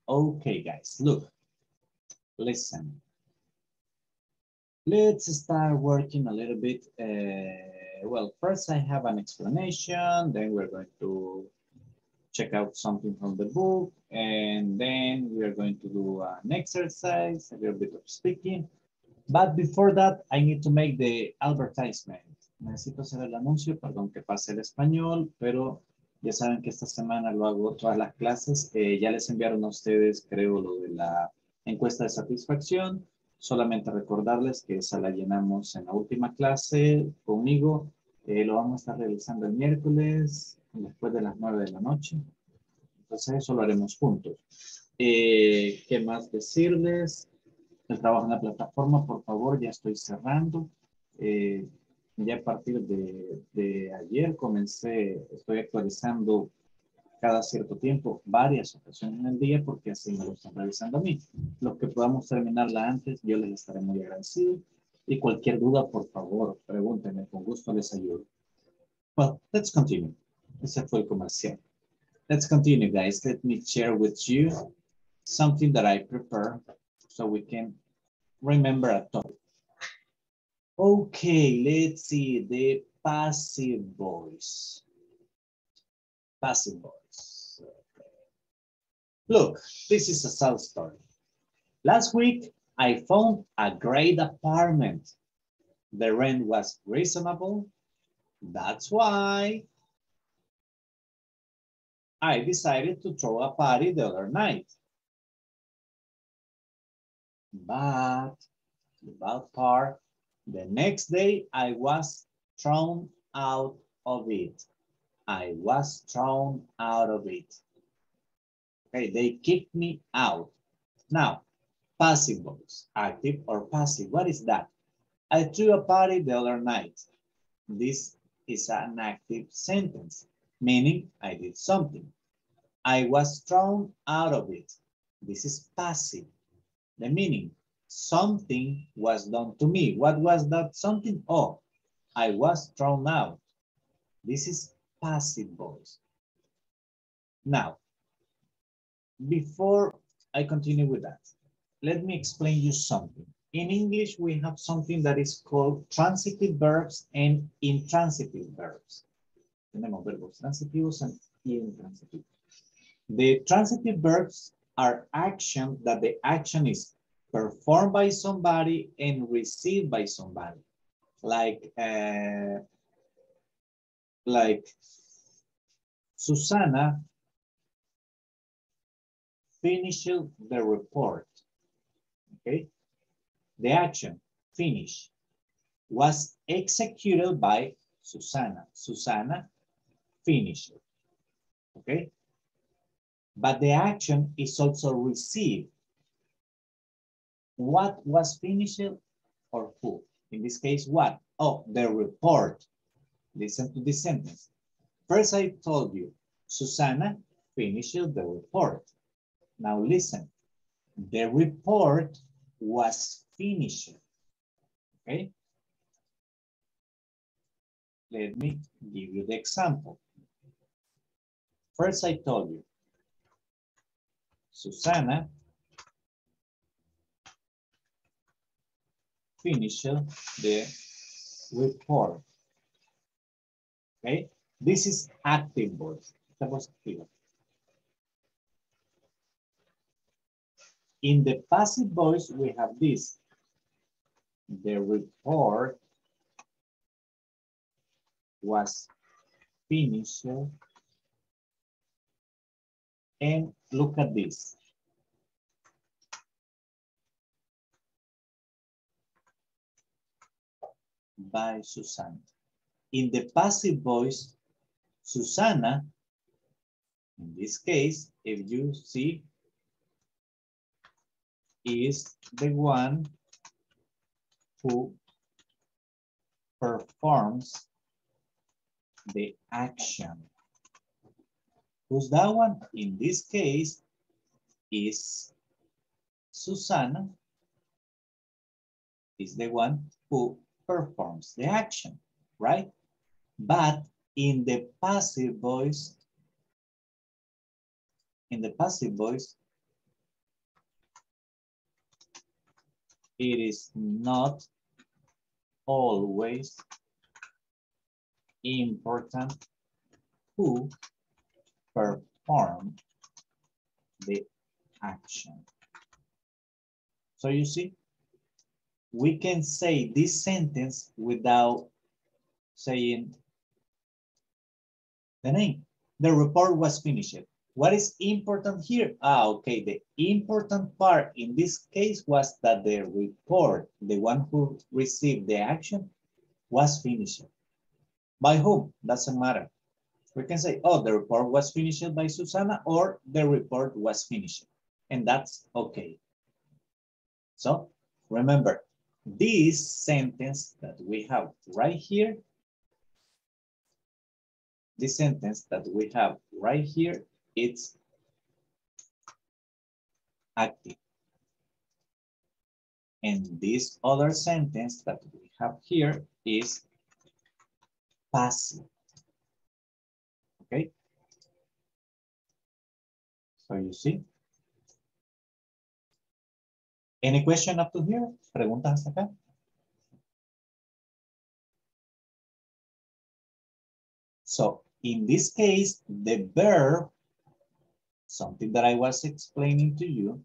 Okay, guys, look, listen. Let's start working a little bit. Uh, well, first I have an explanation, then we're going to check out something from the book, and then we are going to do an exercise, a little bit of speaking. But before that, I need to make the advertisement. Necesito hacer el anuncio, perdón que pase el español, pero ya saben que esta semana lo hago todas las clases. Eh, ya les enviaron a ustedes, creo, lo de la encuesta de satisfacción. Solamente recordarles que esa la llenamos en la última clase conmigo. Eh, lo vamos a estar realizando el miércoles, después de las 9 de la noche. Entonces eso lo haremos juntos. Eh, ¿Qué más decirles? El trabajo en la plataforma, por favor, ya estoy cerrando. Eh, ya a partir de, de ayer comencé, estoy actualizando cada cierto tiempo, varias ocasiones en el día, porque así me lo están revisando a mí. Los que podamos terminarla antes, yo les estaré muy agradecido. Y cualquier duda, por favor, pregúntenme, con gusto les ayudo. Well, let's continue. Ese fue el comercial. Let's continue, guys. Let me share with you something that I prepare so we can remember a topic. Okay, let's see the passive voice. Passive voice. Okay. Look, this is a sad story. Last week, I found a great apartment. The rent was reasonable. That's why I decided to throw a party the other night. But the bad part, the next day I was thrown out of it. I was thrown out of it. Okay, they kicked me out. Now, passive voice, active or passive, what is that? I threw a party the other night. This is an active sentence, meaning I did something. I was thrown out of it. This is passive. The meaning, something was done to me. What was that something? Oh, I was thrown out. This is passive voice. Now, before I continue with that, let me explain you something. In English, we have something that is called transitive verbs and intransitive verbs. Tenemos verbos transitivos and intransitivos. The transitive verbs are action that the action is performed by somebody and received by somebody. Like, uh, like Susanna finished the report. Okay. The action, finish, was executed by Susanna. Susanna finished. Okay. But the action is also received. What was finished or who? In this case, what? Oh, the report. Listen to this sentence. First, I told you, Susanna finished the report. Now listen, the report was finished. Okay? Let me give you the example. First, I told you, Susanna finished the report. Okay? This is active voice. In the passive voice, we have this. The report was finished. And look at this. By Susanna. In the passive voice, Susanna, in this case, if you see, is the one who performs the action. Who's that one? In this case, is Susanna is the one who performs the action, right? But in the passive voice, in the passive voice, it is not always important who perform the action. So you see, we can say this sentence without saying the name. The report was finished. What is important here? Ah, okay, the important part in this case was that the report, the one who received the action, was finished. By whom? Doesn't matter. We can say, oh, the report was finished by Susanna or the report was finished. And that's okay. So remember, this sentence that we have right here, this sentence that we have right here it's active. And this other sentence that we have here is passive. Okay? So you see? Any question up to here? ¿Preguntas hasta acá? So in this case, the verb something that I was explaining to you.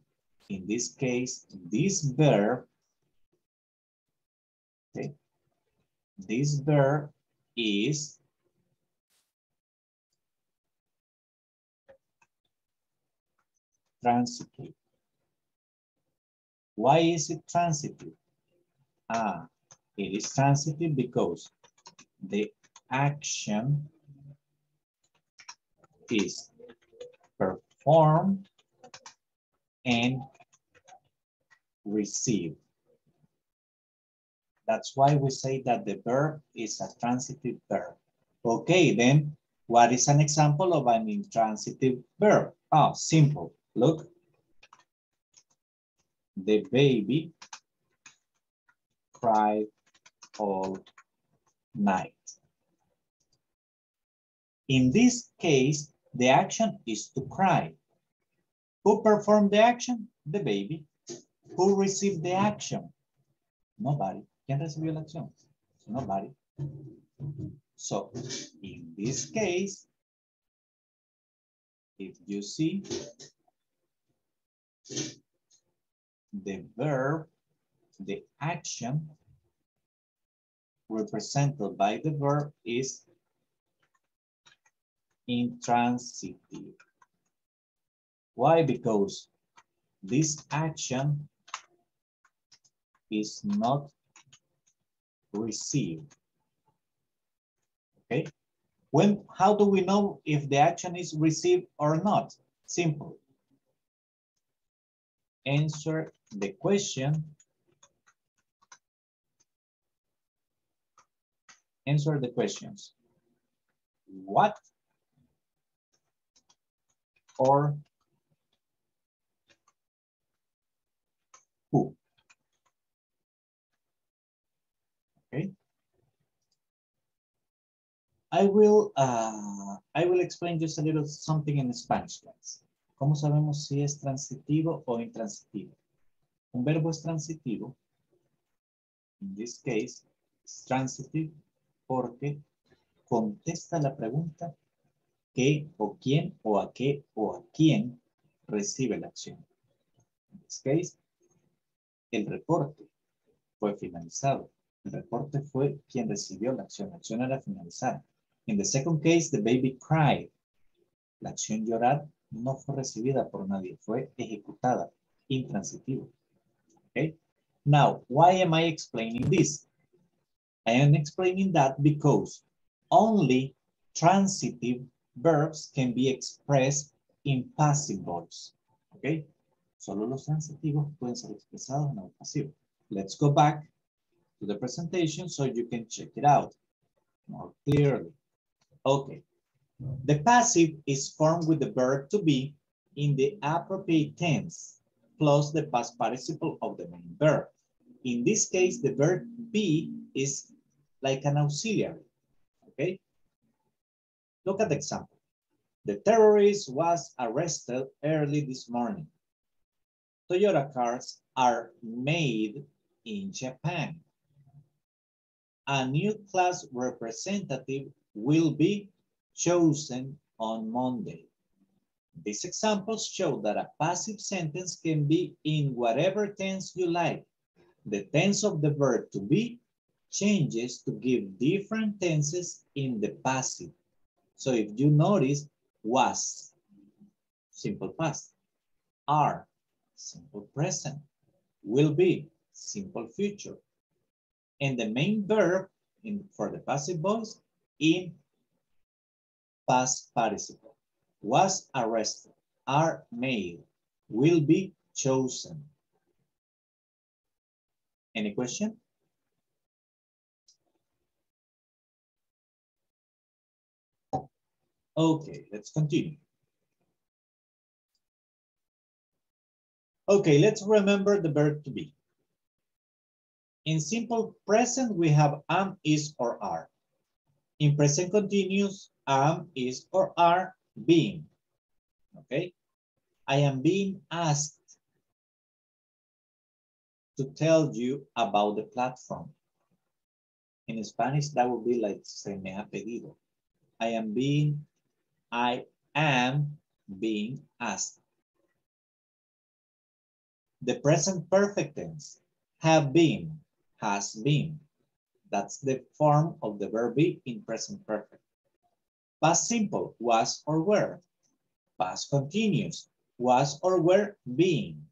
In this case, this verb, okay, this verb is transitive. Why is it transitive? Ah, it is transitive because the action is performed and received. That's why we say that the verb is a transitive verb. Okay, then what is an example of an intransitive verb? Oh, simple. Look. The baby cried all night. In this case, the action is to cry. Who performed the action? The baby. Who received the action? Nobody. ¿Quién recibió la acción? Nobody. So, in this case, if you see the verb, the action represented by the verb is intransitive. Why? Because this action is not received. Okay. When, how do we know if the action is received or not? Simple. Answer the question. Answer the questions. What or who? Okay. I will, uh, I will explain just a little something in Spanish, guys. ¿Cómo sabemos si es transitivo o intransitivo? Un verbo es transitivo. In this case, it's transitive porque contesta la pregunta qué o quién o a qué o a quién recibe la acción. In this case, el reporte fue finalizado. El reporte fue quien recibió la acción. La acción era finalizada. In the second case, the baby cried. La acción llorar no fue recibida por nadie, fue ejecutada, intransitivo. Okay? Now, why am I explaining this? I am explaining that because only transitive verbs can be expressed in passive voice. Okay? Solo los transitivos pueden ser expresados en el pasivo. Let's go back to the presentation so you can check it out more clearly. Okay. The passive is formed with the verb to be in the appropriate tense plus the past participle of the main verb. In this case, the verb be is like an auxiliary, okay? Look at the example. The terrorist was arrested early this morning. Toyota cars are made in Japan. A new class representative will be chosen on Monday. These examples show that a passive sentence can be in whatever tense you like. The tense of the verb to be changes to give different tenses in the passive. So if you notice, was, simple past, are, simple present, will be, simple future. And the main verb in, for the passive voice in past participle. Was arrested, are made, will be chosen. Any question? Okay, let's continue. Okay, let's remember the verb to be. In simple present, we have am, is, or are. In present continuous, am, is, or are being. Okay? I am being asked to tell you about the platform. In Spanish, that would be like se me ha pedido. I am being, I am being asked. The present perfect tense, have been, has been. That's the form of the verb be in present perfect. Past simple, was or were. Past continuous, was or were being.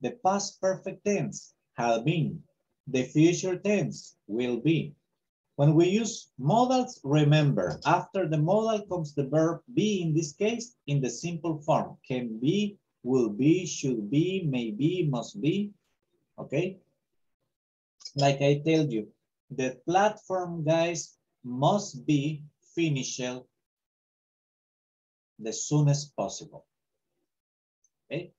The past perfect tense, have been. The future tense, will be. When we use modals, remember, after the modal comes the verb be in this case in the simple form. Can be, will be, should be, may be, must be. Okay? Like I tell you, the platform, guys, must be finished the soonest possible. Okay?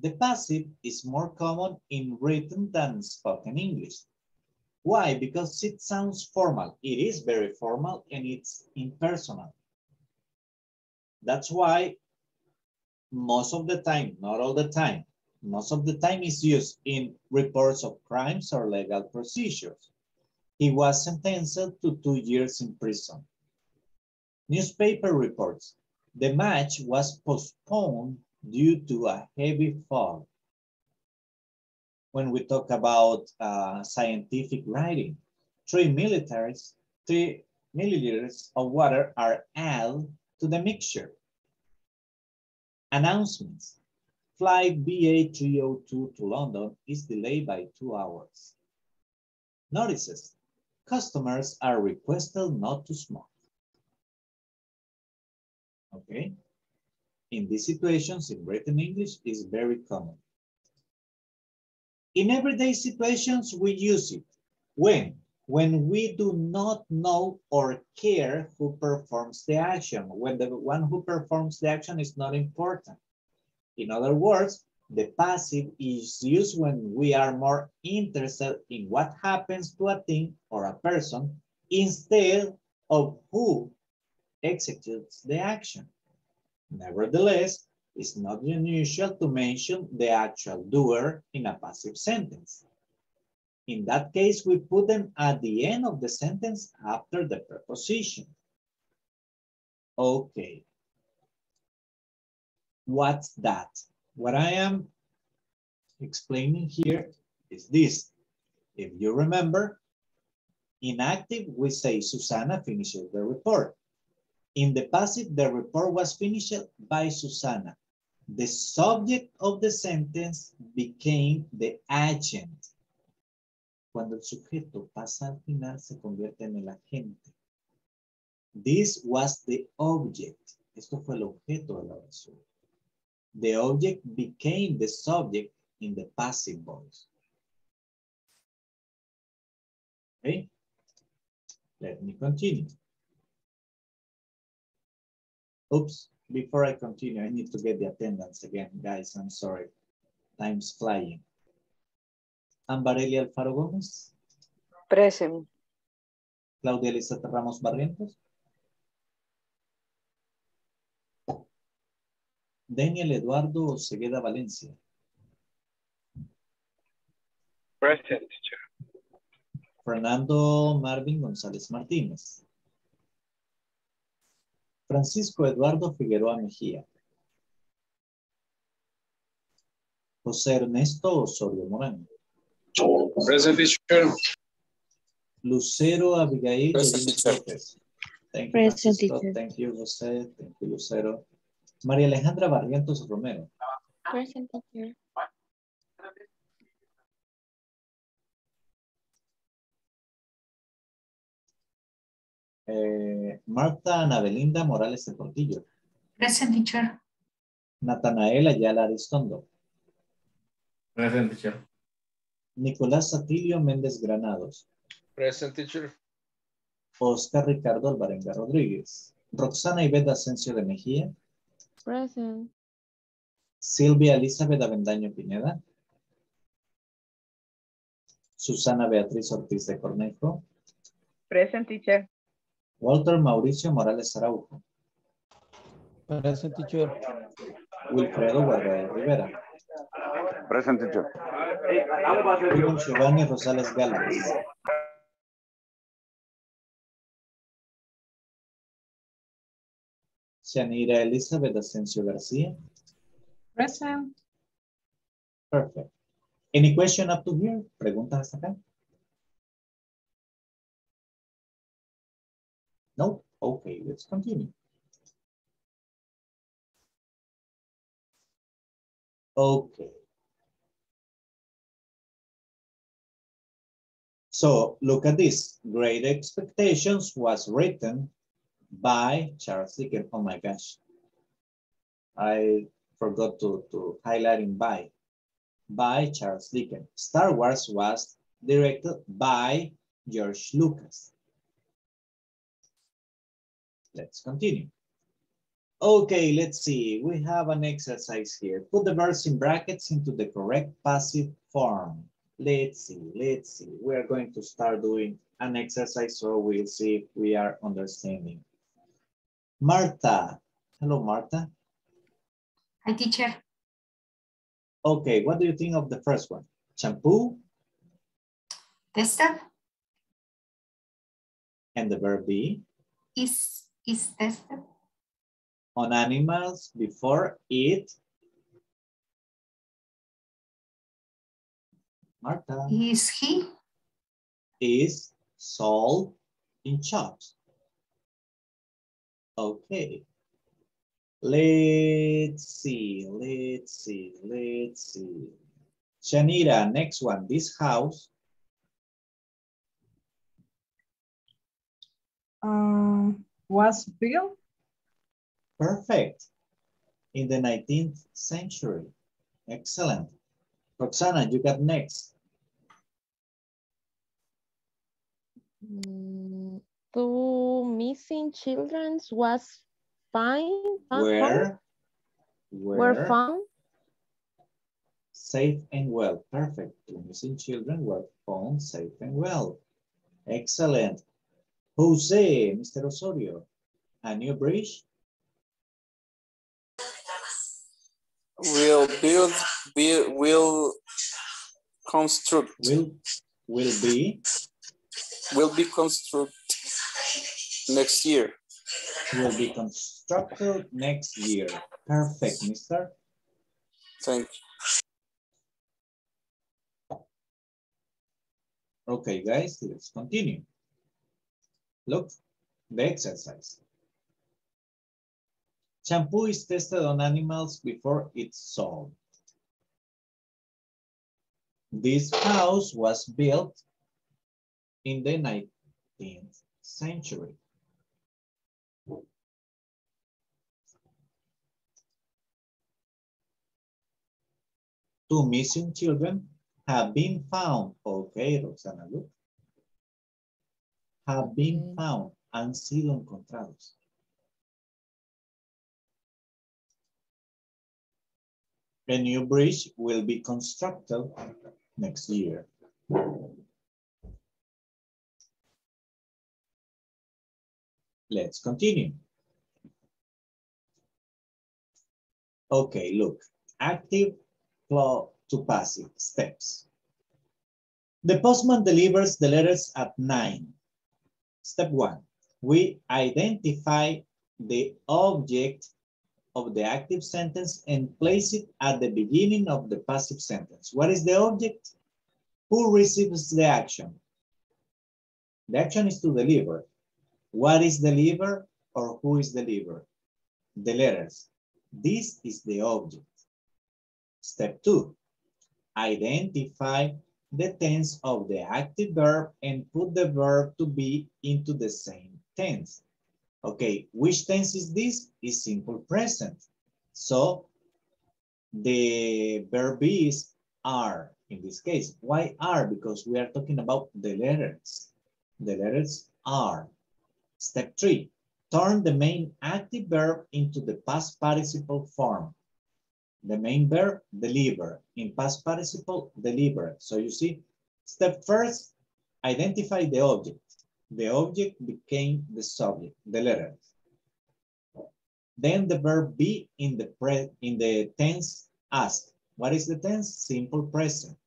The passive is more common in written than spoken English. Why? Because it sounds formal. It is very formal and it's impersonal. That's why most of the time, not all the time, most of the time is used in reports of crimes or legal procedures. He was sentenced to two years in prison. Newspaper reports, the match was postponed due to a heavy fog. When we talk about uh, scientific writing, three militaries, three milliliters of water are added to the mixture. Announcements. Flight BA302 to London is delayed by two hours. Notices. Customers are requested not to smoke. Okay. In these situations, in written English is very common. In everyday situations, we use it. When? When we do not know or care who performs the action, when the one who performs the action is not important. In other words, the passive is used when we are more interested in what happens to a thing or a person instead of who executes the action. Nevertheless, it's not unusual to mention the actual doer in a passive sentence. In that case, we put them at the end of the sentence after the preposition. Okay. What's that? What I am explaining here is this. If you remember, in active, we say Susana finishes the report. In the passive, the report was finished by Susana. The subject of the sentence became the agent. Cuando el sujeto pasa al final, se convierte en el agente. This was the object. Esto fue el objeto de la oración. The object became the subject in the passive voice. Okay, let me continue. Oops, before I continue, I need to get the attendance again. Guys, I'm sorry. Time's flying. Ambarelli Alfaro Gómez. Present. Claudia Elizabeth Ramos Barrientos. Daniel Eduardo Segueda Valencia. Present, teacher. Fernando Marvin González Martínez. Francisco Eduardo Figueroa Mejía. José Ernesto Osorio Morán. Present, teacher. Lucero Abigail Present, teacher. Thank you, Present, teacher. Thank you, José. Thank you, Lucero. María Alejandra Barrientos Romero. Present teacher. Eh, Marta Ana Belinda Morales de Portillo. Present teacher. Natanael Ayala Aristondo. Present teacher. Nicolás Satilio Méndez Granados. Present teacher. Oscar Ricardo Alvarenga Rodríguez. Roxana Ivette Asensio de Mejía. Present. Silvia Elizabeth Avendaño Pineda. Susana Beatriz Ortiz de Cornejo. Present teacher. Walter Mauricio Morales Araujo. Present teacher. Wilfredo Guardia Rivera. Present teacher. Giovanni Rosales Galvez. Shanira Elizabeth Asensio García. Present. Perfect. Any question up to here? ¿Preguntas hasta acá? No? Okay, let's continue. Okay. So look at this. Great Expectations was written by Charles Dickens. Oh my gosh. I forgot to, to highlight in by. By Charles Dickens. Star Wars was directed by George Lucas. Let's continue. Okay, let's see. We have an exercise here. Put the verbs in brackets into the correct passive form. Let's see, let's see. We are going to start doing an exercise so we'll see if we are understanding. Marta. Hello, Marta. Hi, teacher. Okay, what do you think of the first one? Shampoo Tested and the verb be is is tested. on animals before it. Marta Is he? is sold in shops. Okay. Let's see, let's see, let's see. Shanira, next one. This house Um, was built Perfect. In the 19th century. Excellent. Roxana, you got next. Mm, two missing children was fine. found- Where? Were found. Safe and well. Perfect. Two missing children were found safe and well. Excellent. Jose, Mr. Osorio, a new bridge Will build, build, will construct, will will be will be construct next year. will be constructed next year. Perfect, mister. Thank you. Okay, guys, let's continue. Look, the exercise. Shampoo is tested on animals before it's sold. This house was built in the 19th century. Two missing children have been found. Okay, Roxana, look. Have been mm. found. Han sido encontrados. A new bridge will be constructed next year. Let's continue. Okay, look, active flow to passive steps. The postman delivers the letters at nine. Step one, we identify the object of the active sentence and place it at the beginning of the passive sentence. What is the object? Who receives the action? The action is to deliver. What is deliver or who is delivered? The letters. This is the object. Step two, identify the tense of the active verb and put the verb to be into the same tense. Okay, which tense is this? Is simple present. So the verb is are in this case. Why are? Because we are talking about the letters. The letters are. Step three, turn the main active verb into the past participle form. The main verb, deliver. In past participle, deliver. So you see, step first, identify the object. The object became the subject, the letters. Then the verb be in the pre in the tense asked. What is the tense? Simple present.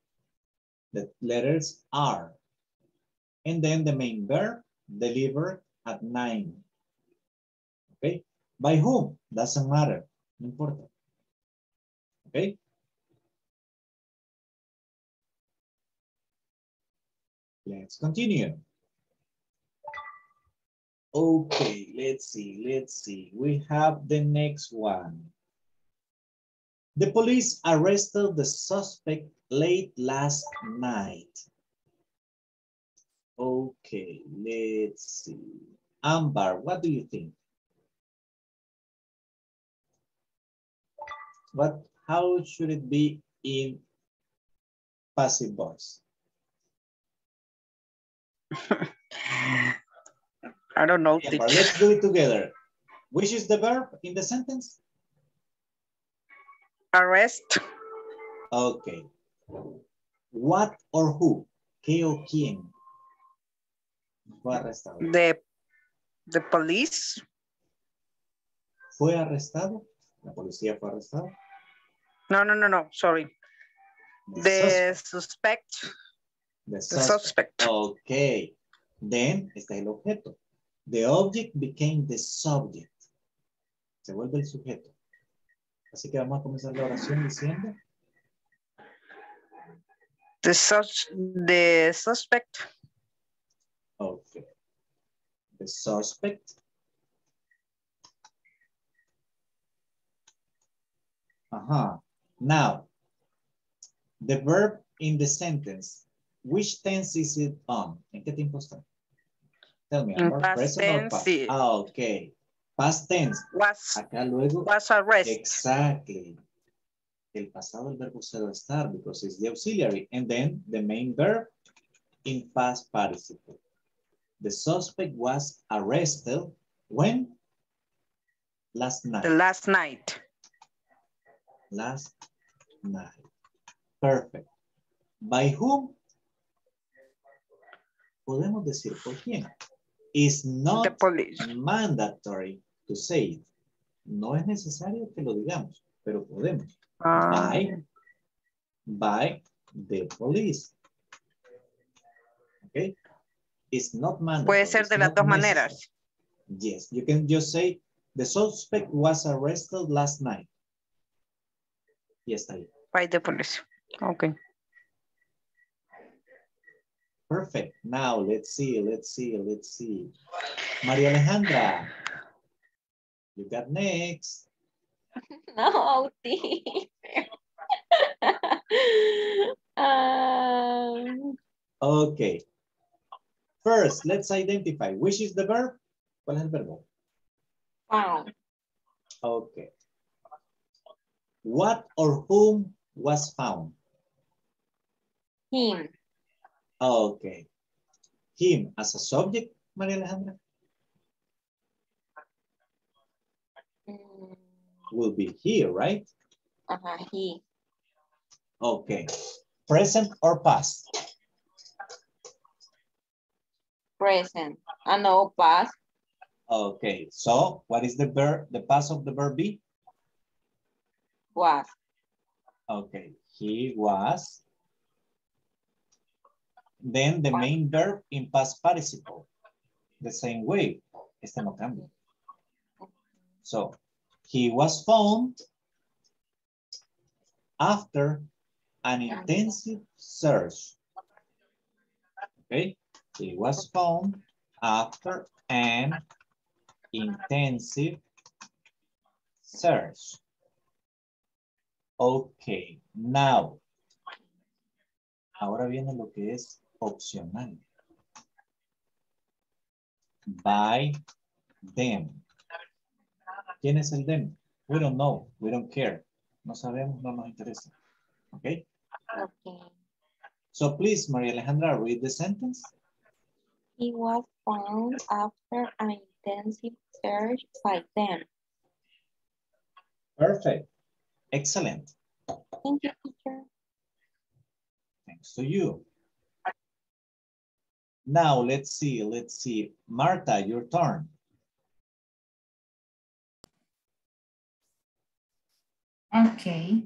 The letters are. And then the main verb, deliver at nine. Okay? By whom? Doesn't matter. No importa. Okay? Let's continue. Okay, let's see, let's see. We have the next one. The police arrested the suspect late last night. Okay, let's see. Amber, what do you think? What, how should it be in passive voice? I don't know. Let's do it together. Which is the verb in the sentence? Arrest. Okay. What or who? ¿Qué o quién? Fue arrestado. The, the police. ¿Fue arrestado? ¿La policía fue arrestada? No, no, no, no, sorry. The suspect. The suspect. Okay. Then, este es el objeto. The object became the subject. Se vuelve el sujeto. Así que vamos a comenzar la oración diciendo. The, sus the suspect. Okay. The suspect. Ajá. Now, the verb in the sentence, which tense is it on? ¿En qué tiempo está? Tell me, amor, past present or tense, past? Ah, ok. Past tense. Was, Acá luego. was arrest. Exactly. El pasado, el verbo cero estar because it's the auxiliary. And then the main verb in past participle. The suspect was arrested when? Last night. The last night. Last night. Perfect. By whom? Podemos decir por quién. It's not The police. mandatory to say it. No es necesario que lo digamos, pero podemos. Ah. By, by the police. Okay? It's not mandatory. Puede ser it's de las dos maneras. Yes, you can just say the suspect was arrested last night. Y está ahí. By the police. Okay. Perfect. Now let's see, let's see, let's see. Maria Alejandra, you got next. No, teacher. um, Okay. First, let's identify which is the verb. ¿Cuál es el verbo? found. Okay. What or whom was found? Him. Okay. Him as a subject, Maria Alejandra, Mm, will be here, right? uh-huh, he. Okay. Present or past? Present. I know past. Okay. So what is the verb, the past of the verb be? Was. Okay. He was. Then the main verb in past participle. The same way. Este no cambia. So he was found after an intensive search. Okay. He was found after an intensive search. Ok, now. Ahora viene lo que es opcional. By them. ¿Quién es el them? We don't know. We don't care. No sabemos, no nos interesa. Okay? Okay. So please, Maria Alejandra, read the sentence. He was found after an intensive search by them. Perfect. Excellent. Thank you, teacher. Thanks to you. Now, let's see, let's see. Marta, your turn. Okay.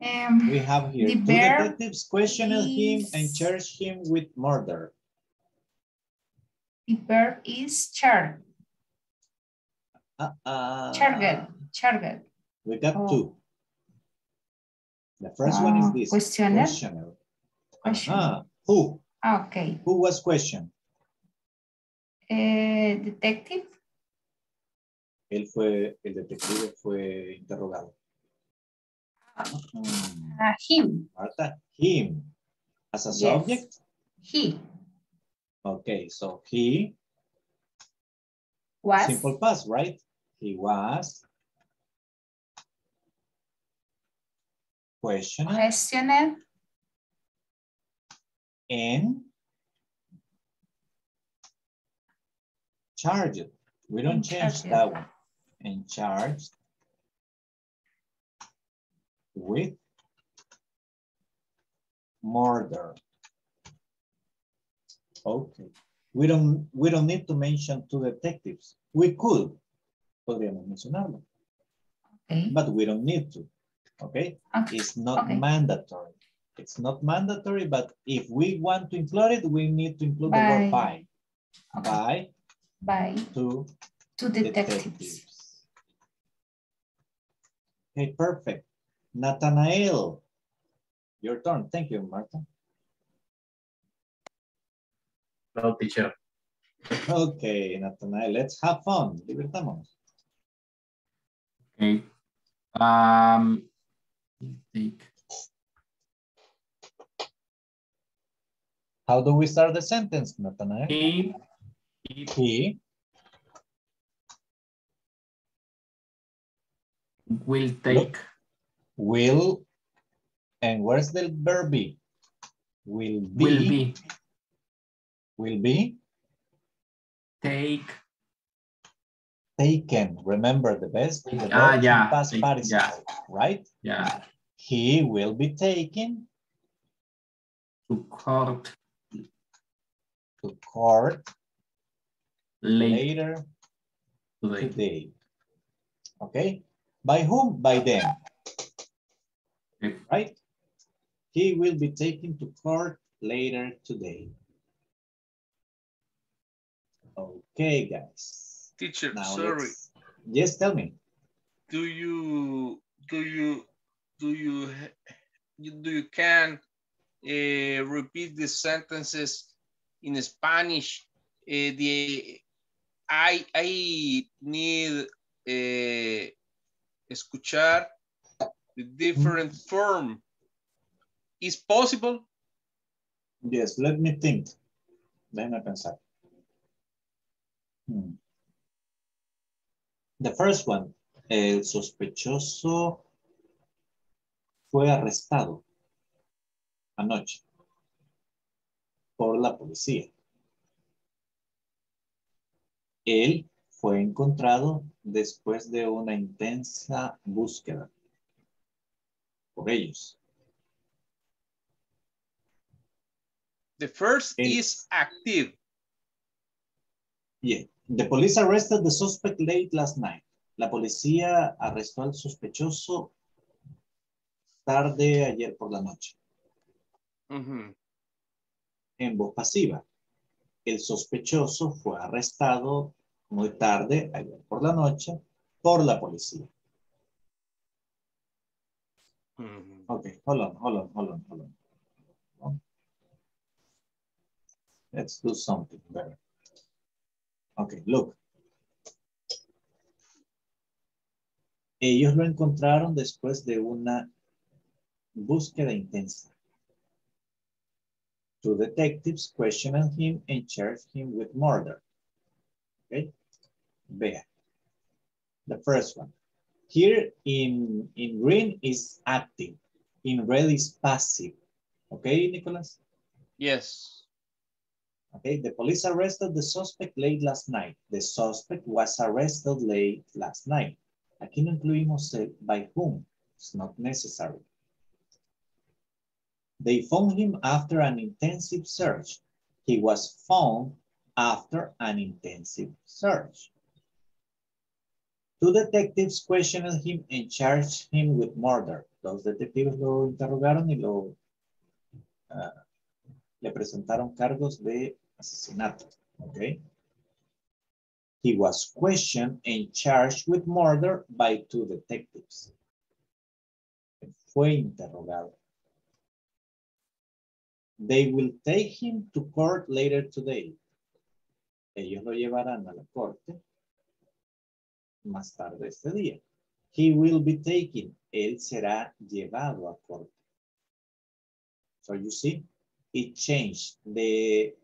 Um, We have here The two verb detectives questioning him and charge him with murder. the verb is char, Uh, uh, charged, charged. We got Oh. two. The first one is Oh, this. questioner? Questioner. Question. Ah, who? Okay. Who was questioned? Eh, detective, Él fue, el detective fue interrogado. Uh, him, Marta, him. As a Yes. subject? he Okay, so he, was simple past, right? He was questioned questioned and charged. We don't change charge, that yeah. one. In charge with murder. Okay. We don't we don't need to mention two detectives. We could. Podríamos mencionarlo. Okay. But we don't need to. Okay? It's not Okay. mandatory. It's not mandatory, but if we want to include it, we need to include the word by. By By two two detectives. Okay, perfect. Nathanael, your turn. Thank you, Martha. No, teacher. Okay, Nathanael, let's have fun. Divertámonos. Okay. Um, take. How do we start the sentence, Nathanael? He, he will take. will, and where's the verb be? Will be. Will be. Will be Take. Taken. Remember the best, the Ah, verb yeah, past take- participle, right? Yeah. He will be taken To court to court late later today. today. Okay? By whom? By them. Right? He will be taken to court later today. Okay, guys. Teacher, Now sorry. Yes, tell me. Do you do you do you you do you can uh, repeat the sentences in Spanish? Uh, the I I need uh, escuchar the different form. Is possible? Yes, let me think. Déjame pensar. Hmm. The first one, el sospechoso fue arrestado anoche por la policía. Él fue encontrado después de una intensa búsqueda por ellos. The first is active. Yeah. The police arrested the suspect late last night. La policía arrestó al sospechoso tarde ayer por la noche. Mhm. En voz pasiva. El sospechoso fue arrestado muy tarde ayer por la noche por la policía. Mhm. Okay, hold on, hold on, hold on, hold on. Let's do something better. Okay, look. Ellos lo encontraron después de una búsqueda intensa. Two detectives questioned him and charged him with murder. Okay? Vea. The first one. Here in, in green is active. In red is passive. Okay, Nicholas? Yes. Okay, the police arrested the suspect late last night. The suspect was arrested late last night. Aquí no incluimos el by whom. It's not necessary. They found him after an intensive search. He was found after an intensive search. Two detectives questioned him and charged him with murder. Los detectives lo interrogaron y lo ah, le presentaron cargos de asesinato. Okay. He was questioned and charged with murder by two detectives. Fue interrogado. They will take him to court later today. Ellos lo llevarán a la corte más tarde este día. He will be taken. Él será llevado a corte. So you see, it changed. The,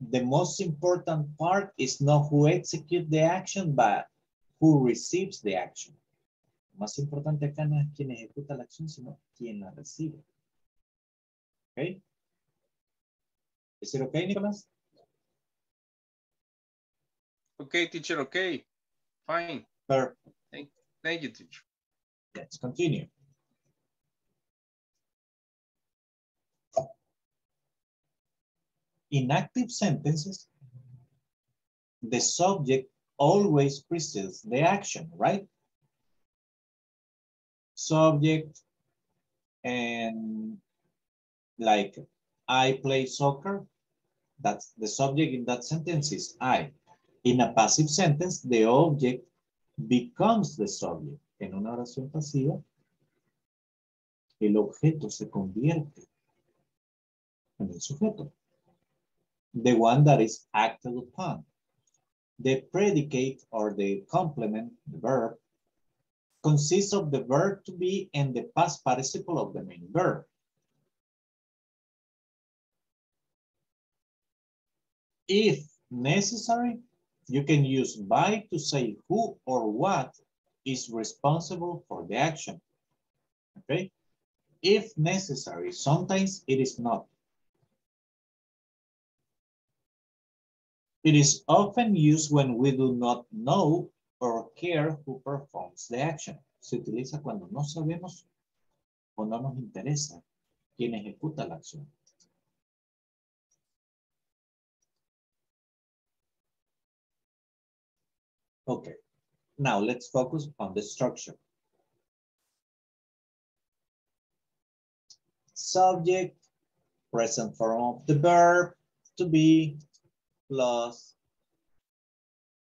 the most important part is not who execute the action, but who receives the action. Lo más importante acá no es quien ejecuta la acción, sino quien la recibe. Okay? Is it okay, Nicholas? Okay, teacher, okay. Fine. Perfect. Thank, thank you, teacher. Let's continue. In active sentences, the subject always precedes the action, right? Subject and like I play soccer, that's the subject in that sentence is I. In a passive sentence, the object becomes the subject. En una oración pasiva, el objeto se convierte en el sujeto. The one that is acted upon. The predicate or the complement, the verb, consists of the verb to be and the past participle of the main verb. If necessary, you can use by to say who or what is responsible for the action. Okay? If necessary, sometimes it is not. It is often used when we do not know or care who performs the action. Se utiliza cuando no sabemos o no nos interesa quién ejecuta la acción. Okay, now let's focus on the structure. Subject, present form of the verb, to be, plus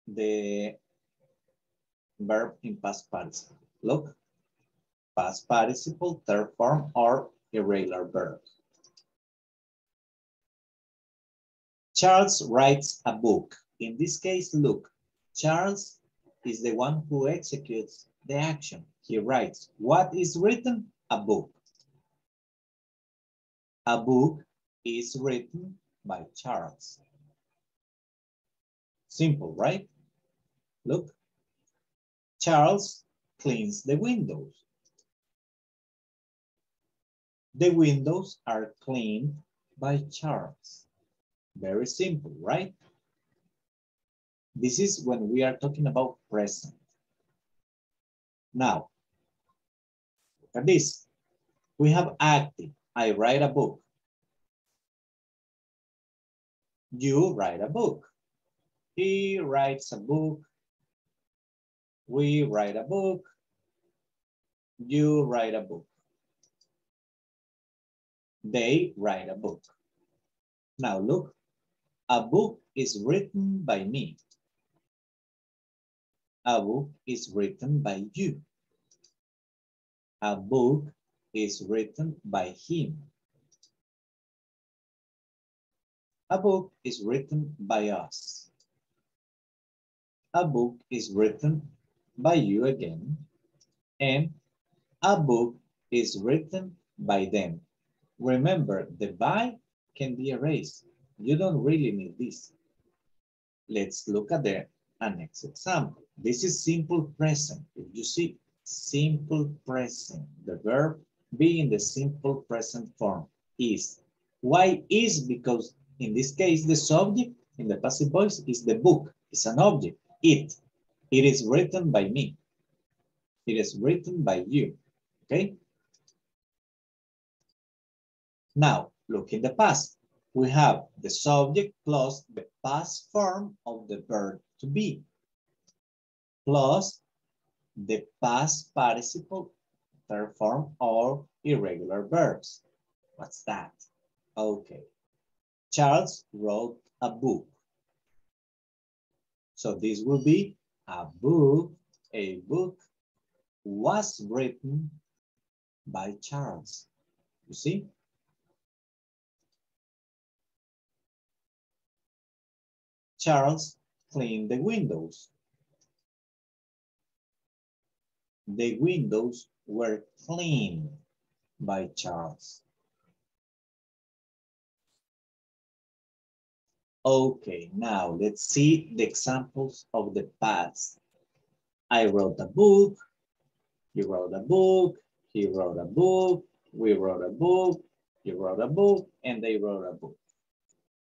the verb in past participle. Look, past participle, third form, or irregular verb. Charles writes a book. In this case, look, Charles is the one who executes the action. He writes. What is written? A book. A book is written by Charles. Simple, right? Look. Charles cleans the windows. The windows are cleaned by Charles. Very simple, right? This is when we are talking about present. Now, look at this. We have active. I write a book. You write a book. He writes a book. We write a book. You write a book. They write a book. Now look, a book is written by me. A book is written by you. A book is written by him. A book is written by us. A book is written by you again. And a book is written by them. Remember, the by can be erased. You don't really need this. Let's look at the next example. This is simple present. If you see simple present, the verb being the simple present form is. Why is? Because in this case, the subject in the passive voice is the book. It's an object. It. It is written by me. It is written by you. Okay? Now, look in the past. We have the subject plus the past form of the verb to be plus the past participle third form or irregular verbs. What's that? Okay. Charles wrote a book. So this will be a book, a book was written by Charles. You see? Charles cleaned the windows. The windows were cleaned by Charles. Okay, now let's see the examples of the past. I wrote a book, you wrote a book, he wrote a book, we wrote a book, you wrote a book, and they wrote a book.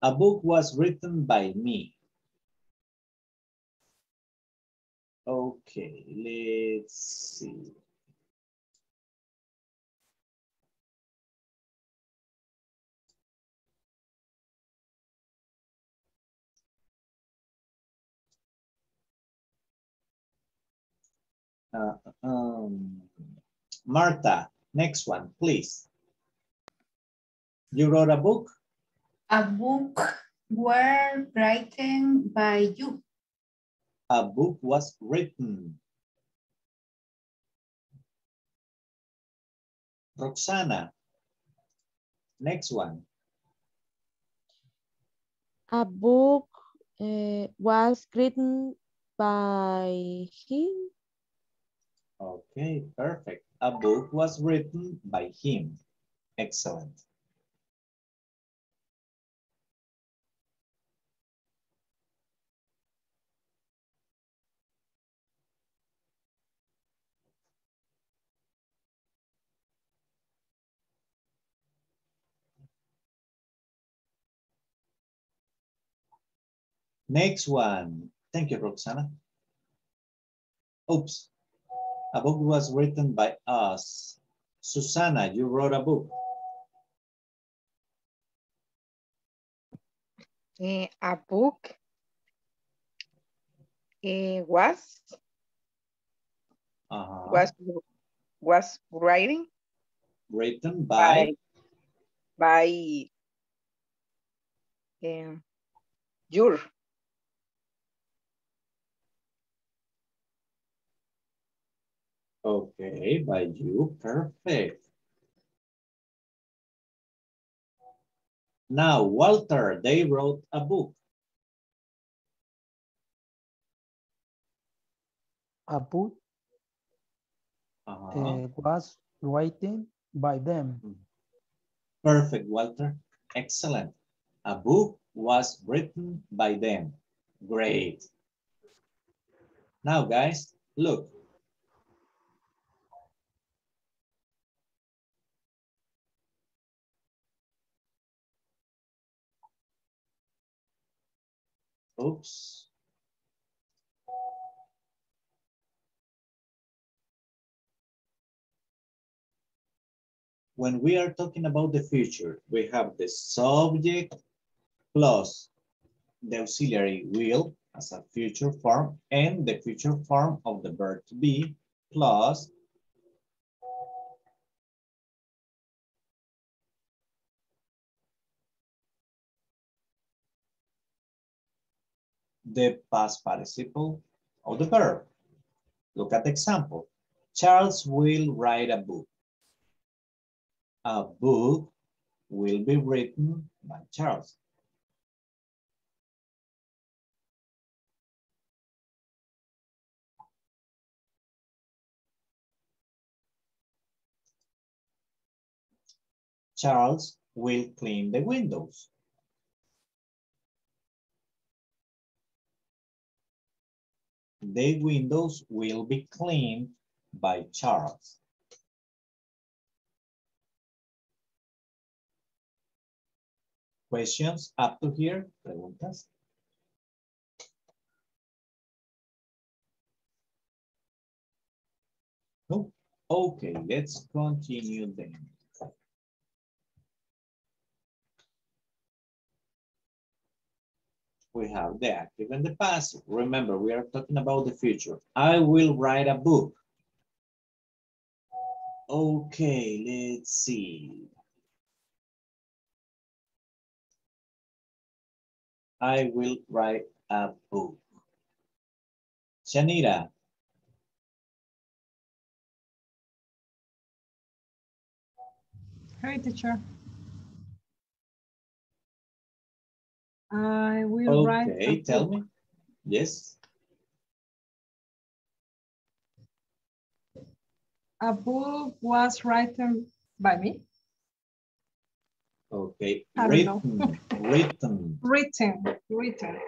A book was written by me. Okay, let's see. Uh, um, Martha, next one, please. You wrote a book? A book were written by you. A book was written. Roxana, next one. A book uh, was written by him. Okay, perfect. A book was written by him. Excellent. Next one. Thank you, Roxana. Oops. A book was written by us. Susanna, you wrote a book. Eh, a book eh, was Uh -huh. was was writing Written by, by um, your okay, by you, perfect. Now, Walter, they wrote a book. A book Uh -huh. uh, was written by them. Perfect, Walter. Excellent. A book was written by them. Great. Now, guys, look. Oops. When we are talking about the future, we have the subject plus the auxiliary will as a future form and the future form of the verb to be plus the past participle of the verb. Look at the example. Charles will write a book. A book will be written by Charles. Charles will clean the windows. The windows will be cleaned by Charles. Questions up to here? Preguntas? No? Okay, let's continue then. We have the active and the passive. Remember, we are talking about the future. I will write a book. Okay, let's see. I will write a book. Shanira. Hi, teacher. I will write. a Okay, tell book. me. Yes. A book was written by me. Okay, I written, written. Written, written.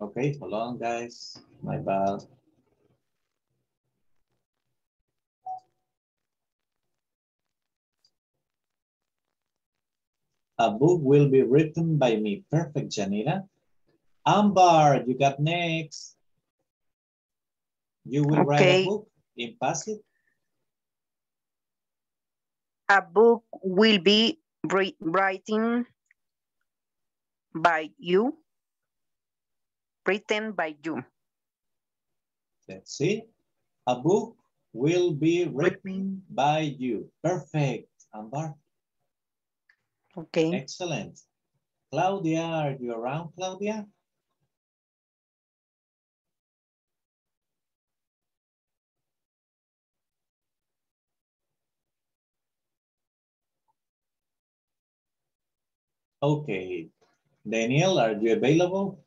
Okay, hold on, guys. My bad. A book will be written by me. Perfect, Janira. Ambar, you got next. You will write a book in passive. A book will be wri- writing by you, written by you. Let's see. A book will be written by you. Perfect, Ambar. Okay. Excellent. Claudia, are you around, Claudia? Okay. Daniel, are you available?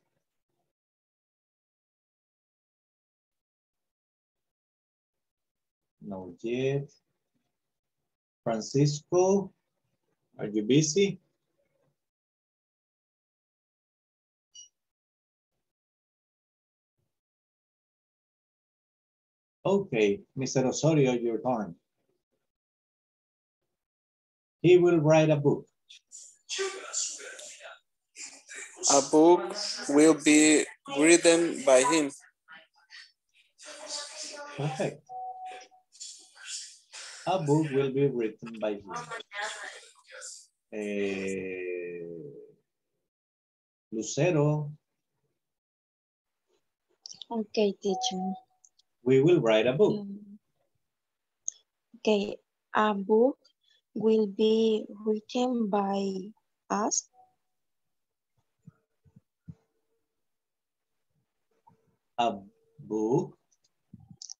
No yet. Francisco, are you busy? Okay, Mr. Osorio, your turn. He will write a book. A book will be written by him. Perfect. A book will be written by him. Eh, Lucero, Okay, teacher. we will write a book. Um, Okay, a book will be written by us. A book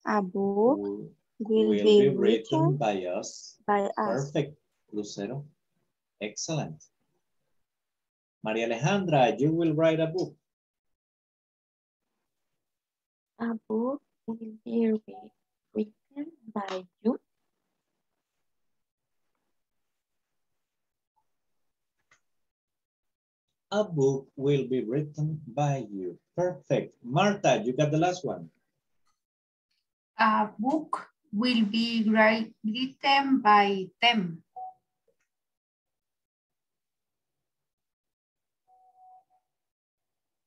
A book will will, will be, be written written by us. by us. Perfect, Lucero. Excellent. Maria Alejandra, you will write a book. A book will be written by you. A book will be written by you. Perfect. Marta, you got the last one. A book will be write, written by them.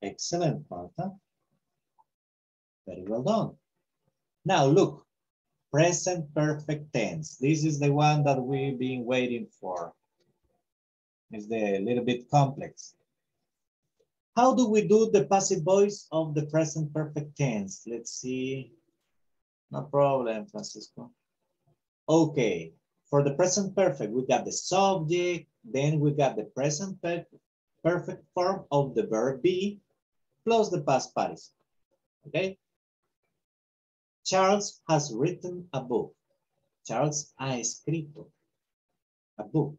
Excellent, Marta. Very well done. Now look, present perfect tense. This is the one that we've been waiting for. It's the little bit complex. How do we do the passive voice of the present perfect tense? Let's see. No problem, Francisco. Okay, for the present perfect, we got the subject, then we got the present perfect form of the verb be, plus the past participle, okay? Charles has written a book. Charles ha escrito a book.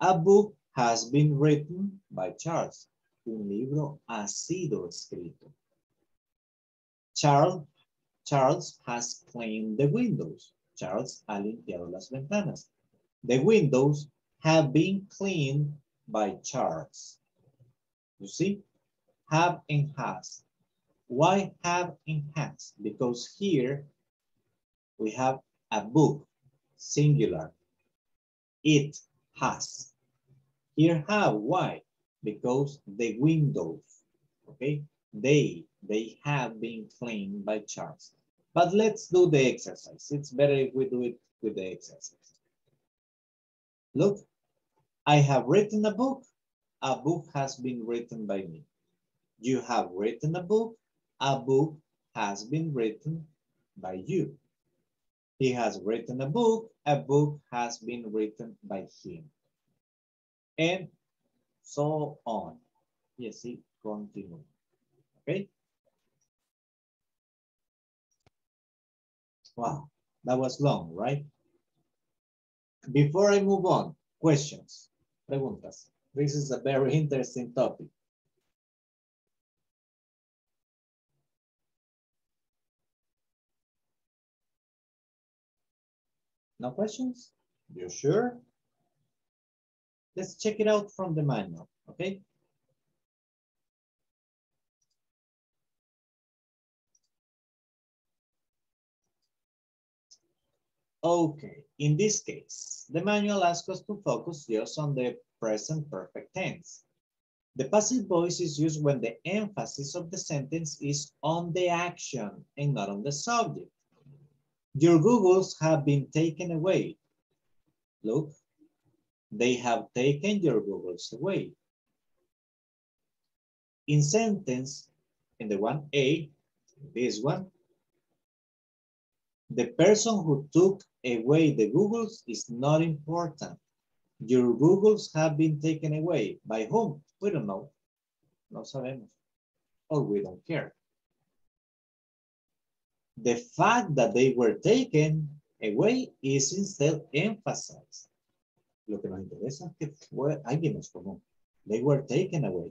A book has been written by Charles. Un libro ha sido escrito. Charles, Charles has cleaned the windows. Charles ha limpiado las ventanas. The windows have been cleaned by Charles. You see, have and has. Why have and has? Because here we have a book, singular. It has. Here have, why? Because the windows, okay? They, they have been cleaned by Charles. But let's do the exercise. It's better if we do it with the exercise. Look, I have written a book. A book has been written by me. You have written a book. A book has been written by you. He has written a book. A book has been written by him. And so on. Yes, it continue. Okay? Wow, that was long, right? Before I move on, questions, preguntas. This is a very interesting topic. No questions? You sure? Let's check it out from the manual, okay? Okay, in this case, the manual asks us to focus just on the present perfect tense. The passive voice is used when the emphasis of the sentence is on the action and not on the subject. Your Googles have been taken away. Look, they have taken your Googles away. In sentence, in the 1A, this one, the person who took away the Googles is not important. Your Googles have been taken away. By whom? We don't know. No sabemos. Or we don't care. The fact that they were taken away is instead emphasized. Lo que nos interesa es que fue, alguien nos tomó. They were taken away.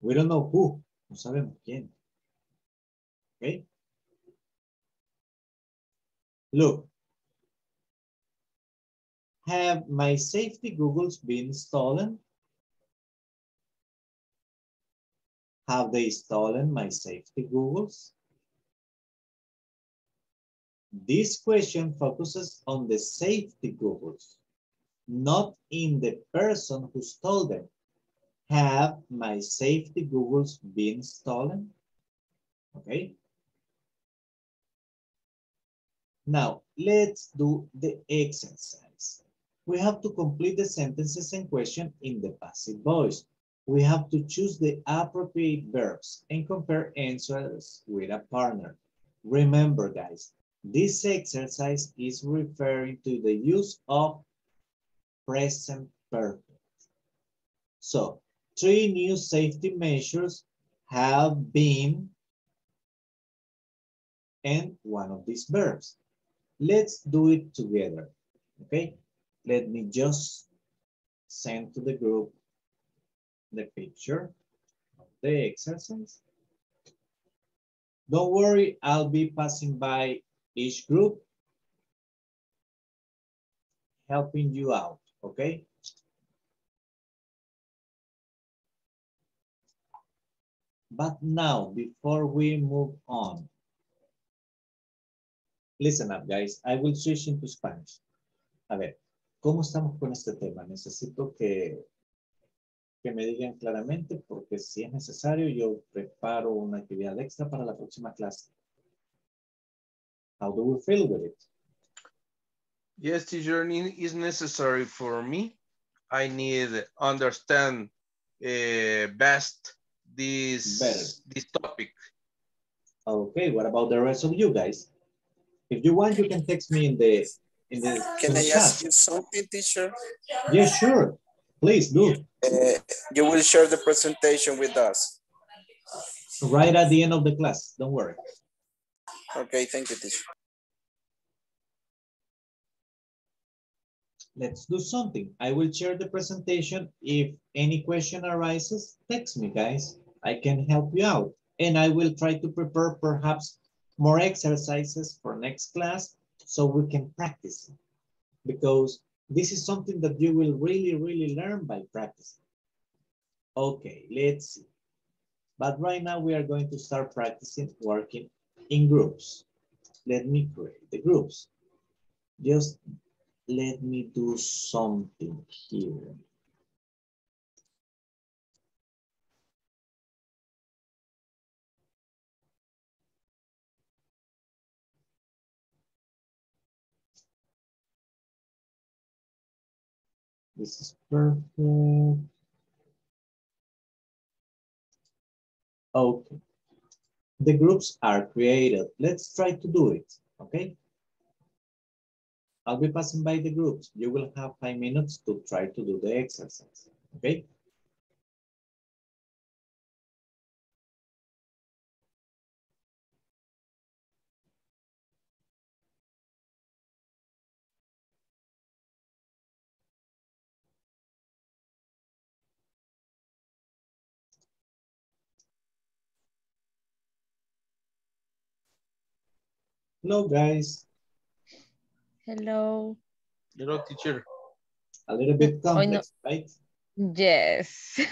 We don't know who. No sabemos quién. Okay? Look. Have my safety Googles been stolen? Have they stolen my safety Googles? This question focuses on the safety Googles, not in the person who stole them. Have my safety Googles been stolen? Okay. Now, let's do the exercise. We have to complete the sentences in question in the passive voice. We have to choose the appropriate verbs and compare answers with a partner. Remember, guys, this exercise is referring to the use of present perfect. So, three new safety measures have been and one of these verbs. Let's do it together, okay? Let me just send to the group the picture of the exercise. Don't worry, I'll be passing by each group, helping you out, okay? But now, before we move on, listen up, guys. I will switch into Spanish. A ver, ¿cómo estamos con este tema? Necesito que, que me digan claramente, porque si es necesario, yo preparo una actividad extra para la próxima clase. How do we feel with it? Yes, teacher, is necessary for me. I need understand uh, best this Better. this topic. Okay, what about the rest of you guys? If you want, you can text me in the in the, Can I chat. ask you something, teacher? Yes, sure. Please do. Uh, you will share the presentation with us. Right at the end of the class. Don't worry. Okay, thank you, teacher. Let's do something. I will share the presentation. If any question arises, text me, guys. I can help you out. And I will try to prepare perhaps more exercises for next class so we can practice. Because this is something that you will really, really learn by practicing. Okay, let's see. But right now we are going to start practicing working in groups. Let me create the groups. Just let me do something here. This is perfect. Okay. The groups are created. Let's try to do it, okay? I'll be passing by the groups. You will have five minutes to try to do the exercise, okay? Hello, guys. Hello. Hello, teacher. A little bit Oh, no. complex, right? Yes.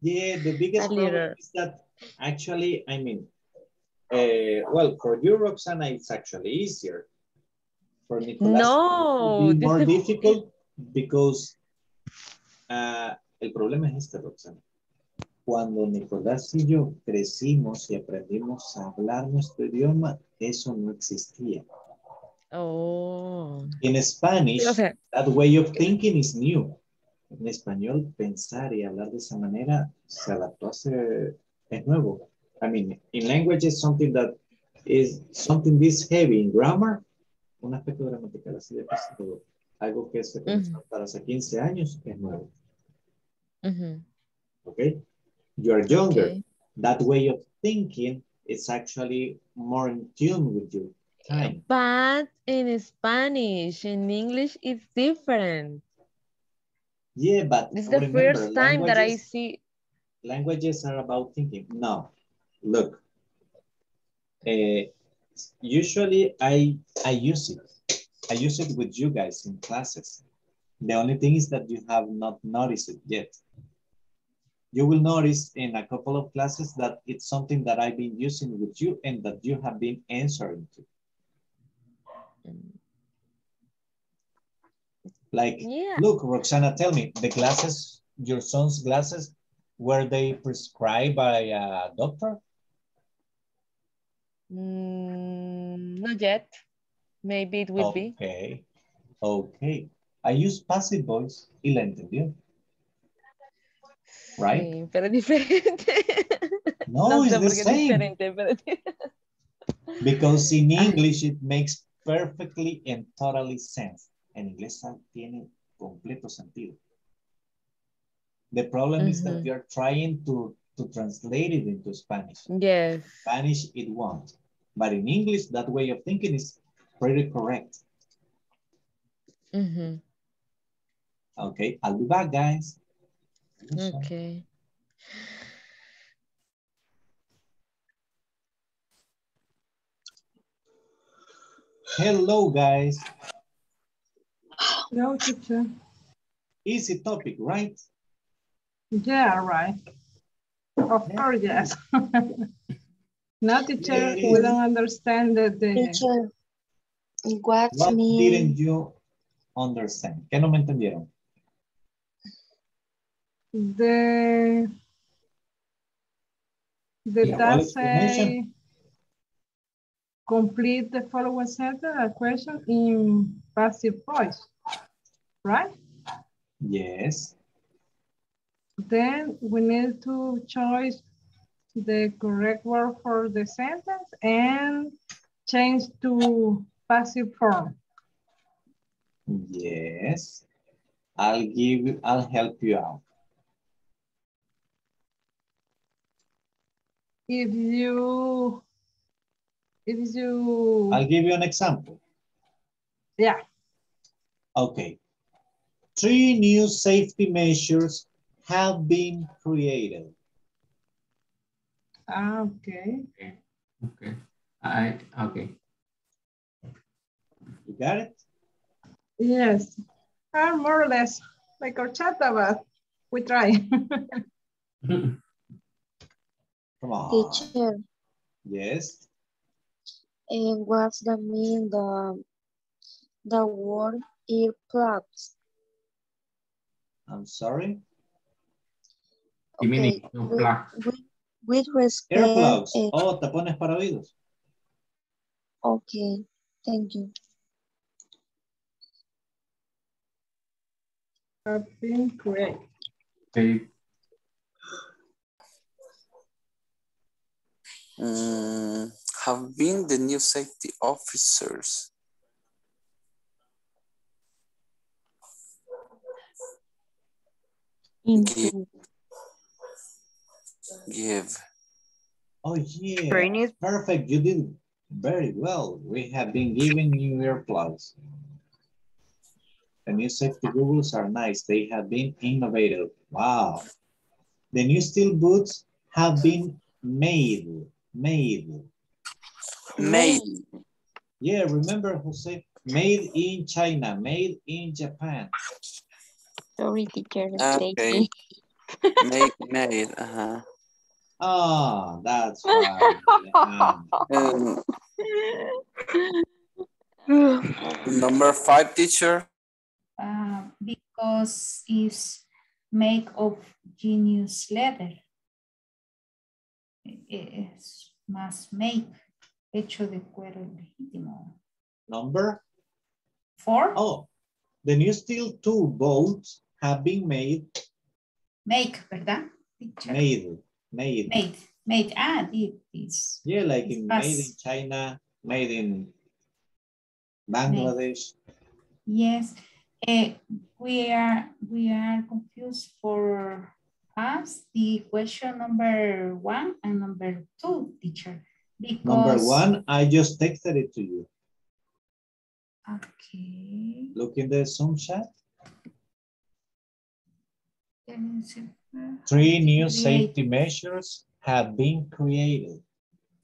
Yeah, the biggest A problem is that actually, I mean, uh, well, for you, Roxana, it's actually easier. For Nicolas, No, it be more is- difficult Because ah, el problema es este, Roxana. Cuando Nicolás y yo crecimos y aprendimos a hablar nuestro idioma, eso no existía. Oh. In Spanish, O sea, that way of thinking is new. En español, pensar y hablar de esa manera se adaptó hace, es nuevo. I mean, in language is something that is something this heavy in grammar, un aspecto gramatical así de pesado, algo que se comenzó para hace 15 años es nuevo. Okay? You are younger. Okay. That way of thinking is actually more in tune with your time. But in Spanish, in English, it's different. Yeah, but it's the remember, first time that I see. languages are about thinking. No, look. Uh, usually I I use it. I use it with you guys in classes. The only thing is that you have not noticed it yet. You will notice in a couple of classes that it's something that I've been using with you and that you have been answering to. Like, Yeah. look, Roxana, tell me, the glasses, your son's glasses, were they prescribed by a doctor? Mm, not yet. Maybe it will be. Okay, okay. I use passive voice y la entendió. Right? Sí, pero diferente. No, it's sé the por qué es same. diferente, pero Because in ah. English it makes perfectly and totally sense. En inglés tiene completo sentido. The problem is that Ujú. you're trying to, to translate it into Spanish. Yes. Spanish, it won't. But in English, that way of thinking is pretty correct. Ujú. Okay, I'll be back, guys. Okay. Hello, guys. No, teacher. Easy topic, right? Yeah, right. Of course, yes. no, teacher, Yeah, we don't understand the, the Teacher, what What mean? didn't you understand? ¿Qué no me entendieron? The the Yeah, say complete the following sentence a question in passive voice, right? Yes. Then we need to choose the correct word for the sentence and change to passive form. Yes. I'll give I'll help you out. If you, if you, I'll give you an example. yeah, Okay. Three new safety measures have been created. Ah, okay. Okay. I okay. You got it? Yes, are more or less like horchata, but we try. Come on. Teacher, Yes. and what's the mean the the word earplugs? I'm sorry. You mean Okay, it no with, plug? with, with respect. Earplugs. eh, Oh, tapones para oídos. okay, thank you. Have been great. Okay. Mm, have been the new safety officers. Give. Give. Oh, yeah. Training. Perfect. You did very well. We have been giving you earplugs. The new safety goggles are nice. They have been innovative. Wow. The new steel boots have been made. Made. Made. Yeah, remember Jose? Made in China, made in Japan. Sorry, teacher. Okay. Safety. Made. Made. Uh-huh. Oh, that's right. Um, number five, teacher. Uh, because it's made of genius leather. Es must make, hecho de cuero legítimo. Number Four, Oh, the new steel two boats have been made, make, ¿verdad? Teacher? made, made. Made, made, ah, the- this. Yeah, like in made in China, made in Bangladesh. Yes, eh, we are, we are confused for us, the question number one and number two, teacher. Number Because. one, I just texted it to you. Okay. Look in the Zoom chat. Three new Create. safety measures have been created.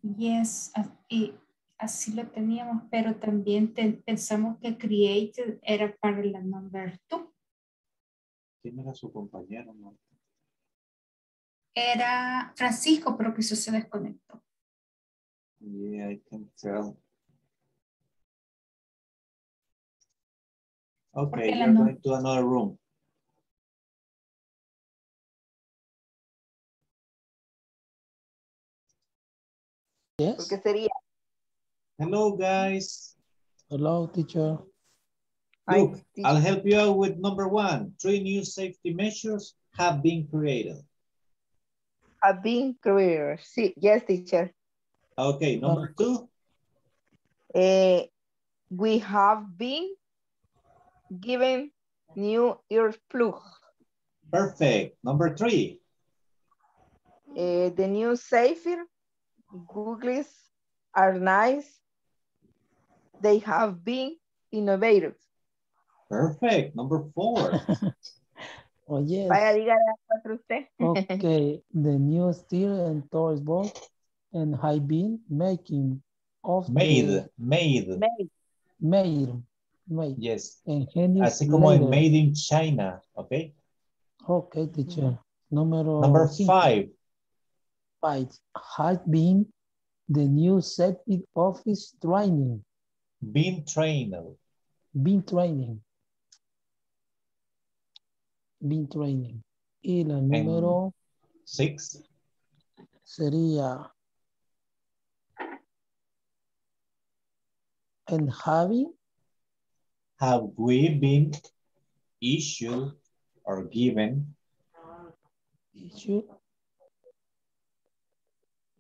Yes, así lo teníamos, pero también pensamos que created era para la number two. ¿Quién era su compañero? no? Era Francisco, pero quizás se desconectó. Yeah, I can tell. Okay, you're no- going to another room. Yes. Porque sería, Hello, guys. Hello, teacher. Look, teacher. I'll help you out with number one. Three new safety measures have been created. A being career. Sí, yes, teacher. Okay, number two. Eh, we have been given new earplug. Perfect. Number three. Eh, the new safer Googles are nice. They have been innovative. Perfect. Number four. Oh, yes. Vaya, dígale a usted. Okay, the new steel and toys boat and high been making of Made, the made. Made. made, made. Yes. Ingenious Así como en made in China. Okay. Okay, teacher. Número Number cinco. five. Five High been the new safety office training. Been trained. Been training. Been training. Y la número Six. sería and having Have we been issued or given issue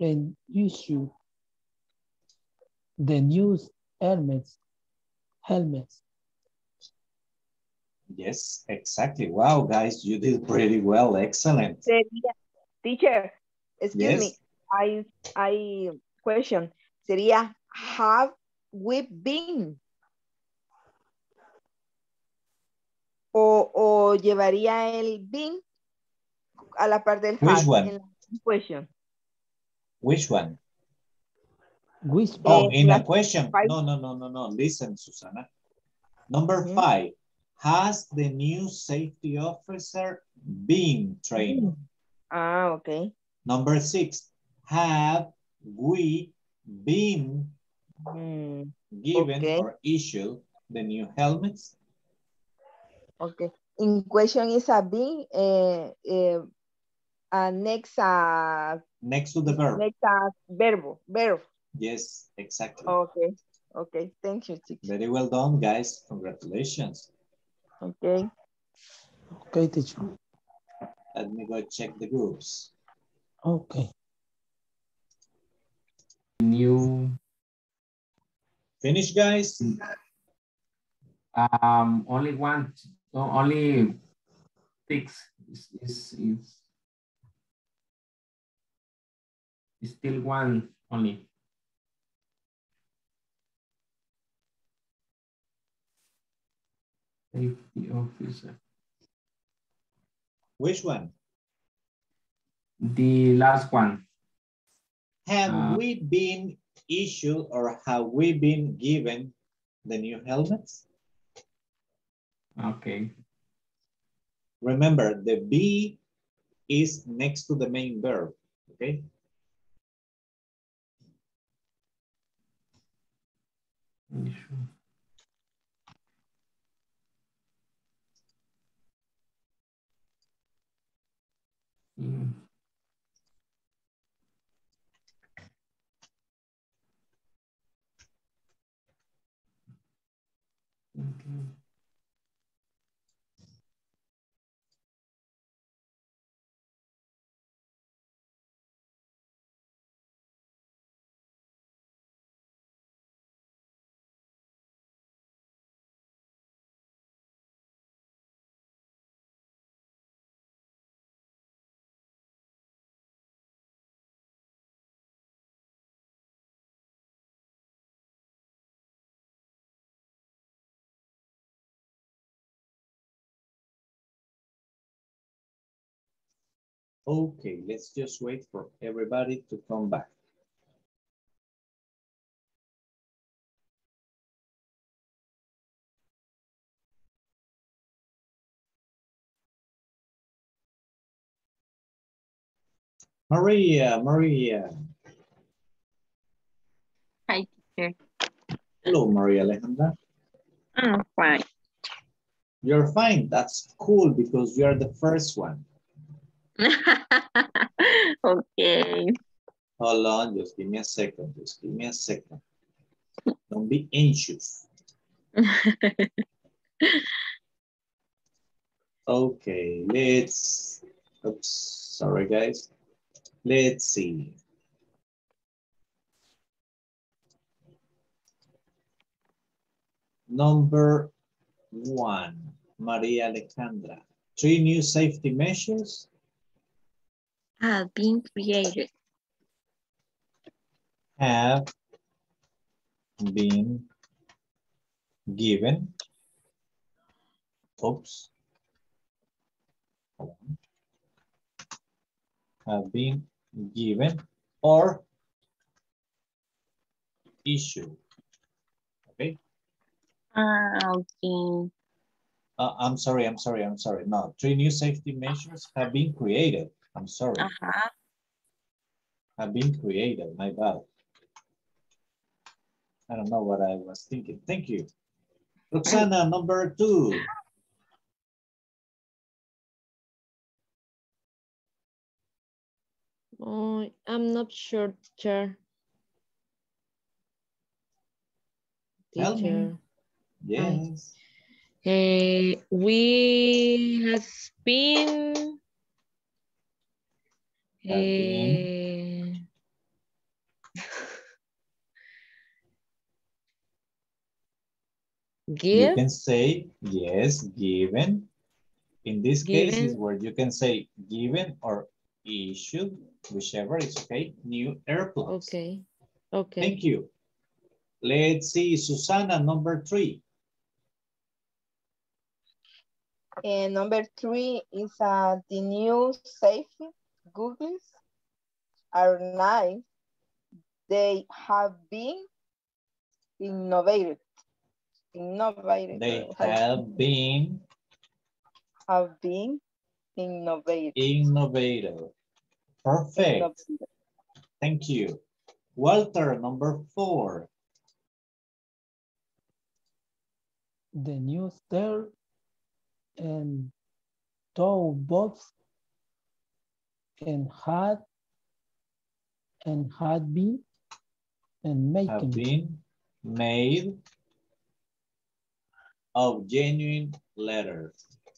and issue the new helmets helmets Yes, exactly. Wow, guys, you did pretty well. Excellent. Sería, teacher, excuse me, I, I question, sería have we been? O, o llevaría el been a la parte del Which has one? en la question. Which one? which Oh, Eh, in a question. five. No, no, no, no, no. Listen, Susana. Number Mhm. five. Has the new safety officer been trained? Ah, okay. Number six. Have we been Mm, given Okay. or issued the new helmets? okay. In question is a been, eh, eh, uh, next, uh, Next to the verb. next uh, verbo, verb. Yes, exactly. Okay, okay. Thank you, teacher. Very well done, guys. Congratulations. Okay. okay teacher Let me go check the groups. okay New Finish, guys? um only one no, only six is is is is still one only. Safety officer. Which one? The last one. Have Uh, we been issued or have we been given the new helmets? Okay. Remember, the be is next to the main verb, okay? Issue. Mm. Okay, let's just wait for everybody to come back. Maria, Maria. Hi, teacher. Hello, Maria Alejandra. I'm fine. You're fine. That's cool because you're the first one. okay. Hold on, just give me a second. Just give me a second. Don't be anxious. Okay, let's, oops, sorry guys. Let's see. Number one, Maria Alejandra. Three new safety measures Have been created. have been given. Oops. Have been given or issued. Okay. Ah, okay. Uh, I'm sorry, I'm sorry, I'm sorry. No, three new safety measures have been created. I'm sorry. Uh-huh. Have been created, my bad. I don't know what I was thinking. Thank you. Roxana, number two. Oh, I'm not sure, teacher. Tell me. Teacher. Yes. Eh, we has been, Have eh, You can say, yes, given. In this case is where you can say given or issued, whichever is okay, new airplanes. okay, okay. Thank you. Let's see, Susana, number three. And number three is uh, the new safety goggles are nice. They have been innovated. Innovated. They have been have been innovated. innovative. Perfect. Innovated. Thank you. Walter, number four. The new stair and tow box and had and had been and making have been made of genuine leather.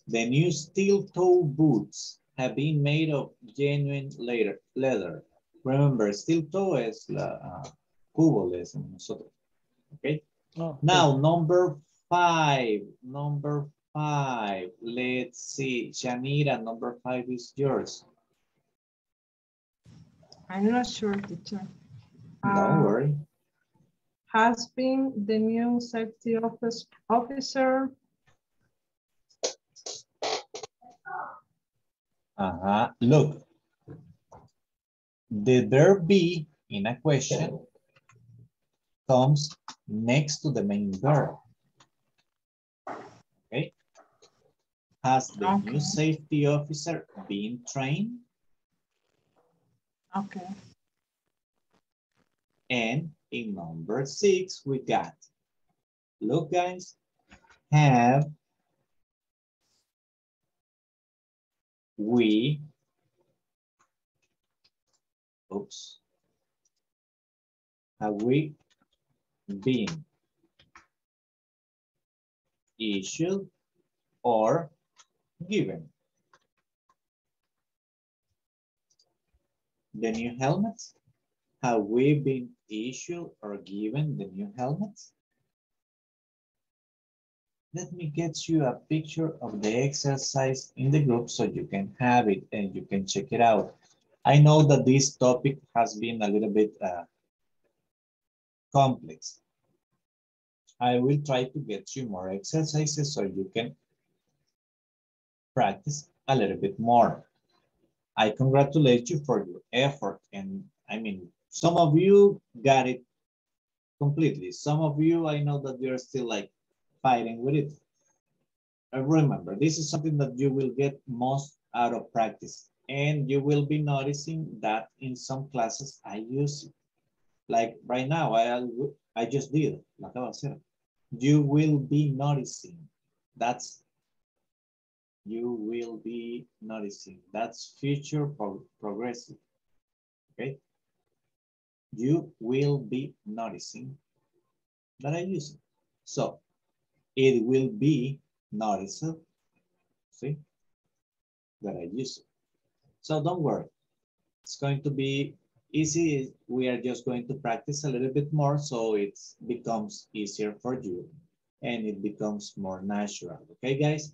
The new steel toe boots have been made of genuine leather. leather. Remember, steel toe es la uh, cubo, nosotros. Okay. Oh, Now, number five. Number five. Let's see. Shanira, number five is yours. I'm not sure, teacher. Don't Uh, worry. Has been the new safety office officer Uh-huh. Look, the there be in a question comes next to the main verb. Okay. Has the Okay. new safety officer been trained? Okay. And in number six, we got, look guys, have we oops, have we been issued or given? The new helmets? Have we been issued or given the new helmets? Let me get you a picture of the exercise in the group so you can have it and you can check it out. I know that this topic has been a little bit uh, complex. I will try to get you more exercises so you can practice a little bit more. I congratulate you for your effort and I mean, some of you got it completely. Some of you, I know that you're still like fighting with it. And remember, this is something that you will get most out of practice. And you will be noticing that in some classes I use it. Like right now, I, I just did, You will be noticing. That's, you will be noticing. That's future pro progressive, okay? You will be noticing that I use it. So it will be noticed, see, that I use it. So don't worry. It's going to be easy. We are just going to practice a little bit more so it becomes easier for you and it becomes more natural. Okay, guys?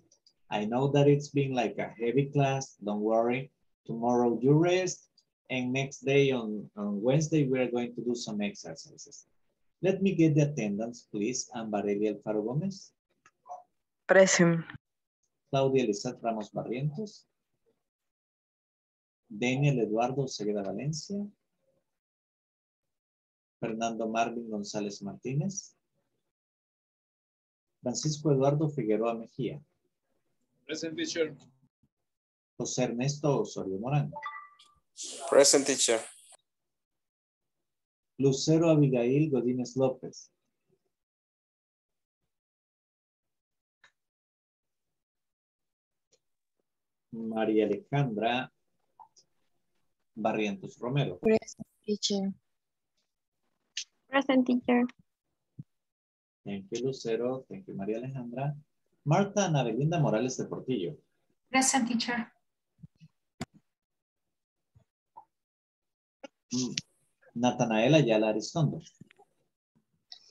I know that it's been like a heavy class. Don't worry. Tomorrow you rest and next day on, on Wednesday, we are going to do some exercises. Let me get the attendance, please. Ambarelli Alfaro Gómez. Present. Claudia Elizabeth Ramos Barrientos. Daniel Eduardo Segueda Valencia. Fernando Marvin González Martínez. Francisco Eduardo Figueroa Mejía. Present teacher. José Ernesto Osorio Morán. Present teacher. Lucero Abigail Godínez López. María Alejandra Barrientos Romero. Present teacher. Present teacher. Thank you, Lucero. Thank you, María Alejandra. Marta Ana Belinda Morales de Portillo. Present teacher. Mm. Natanaela Ayala Aristondo.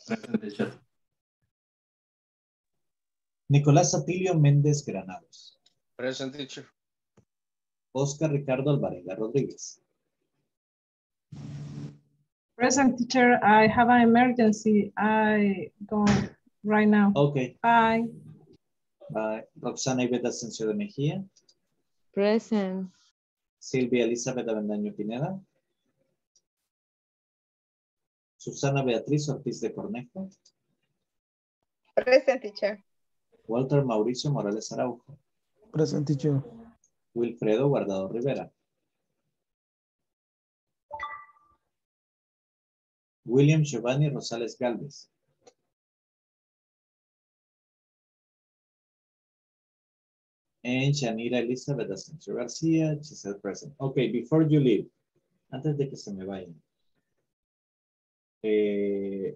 Present teacher. Nicolás Atilio Méndez Granados. Present teacher. Oscar Ricardo Alvarenga Rodríguez. Present teacher, I have an emergency. I go right now. Okay. Bye. Bye. Roxana Iveta Asensio de Mejía. Present. Silvia Elizabeth Avendaño Pineda. Susana Beatriz Ortiz de Cornejo. Present teacher. Walter Mauricio Morales Araujo. Present teacher. Wilfredo Guardado Rivera. William Giovanni Rosales Galvez. And Yanira Elizabeth Asensio Garcia, she said present. Okay, before you leave, antes de que se me vayan. Eh,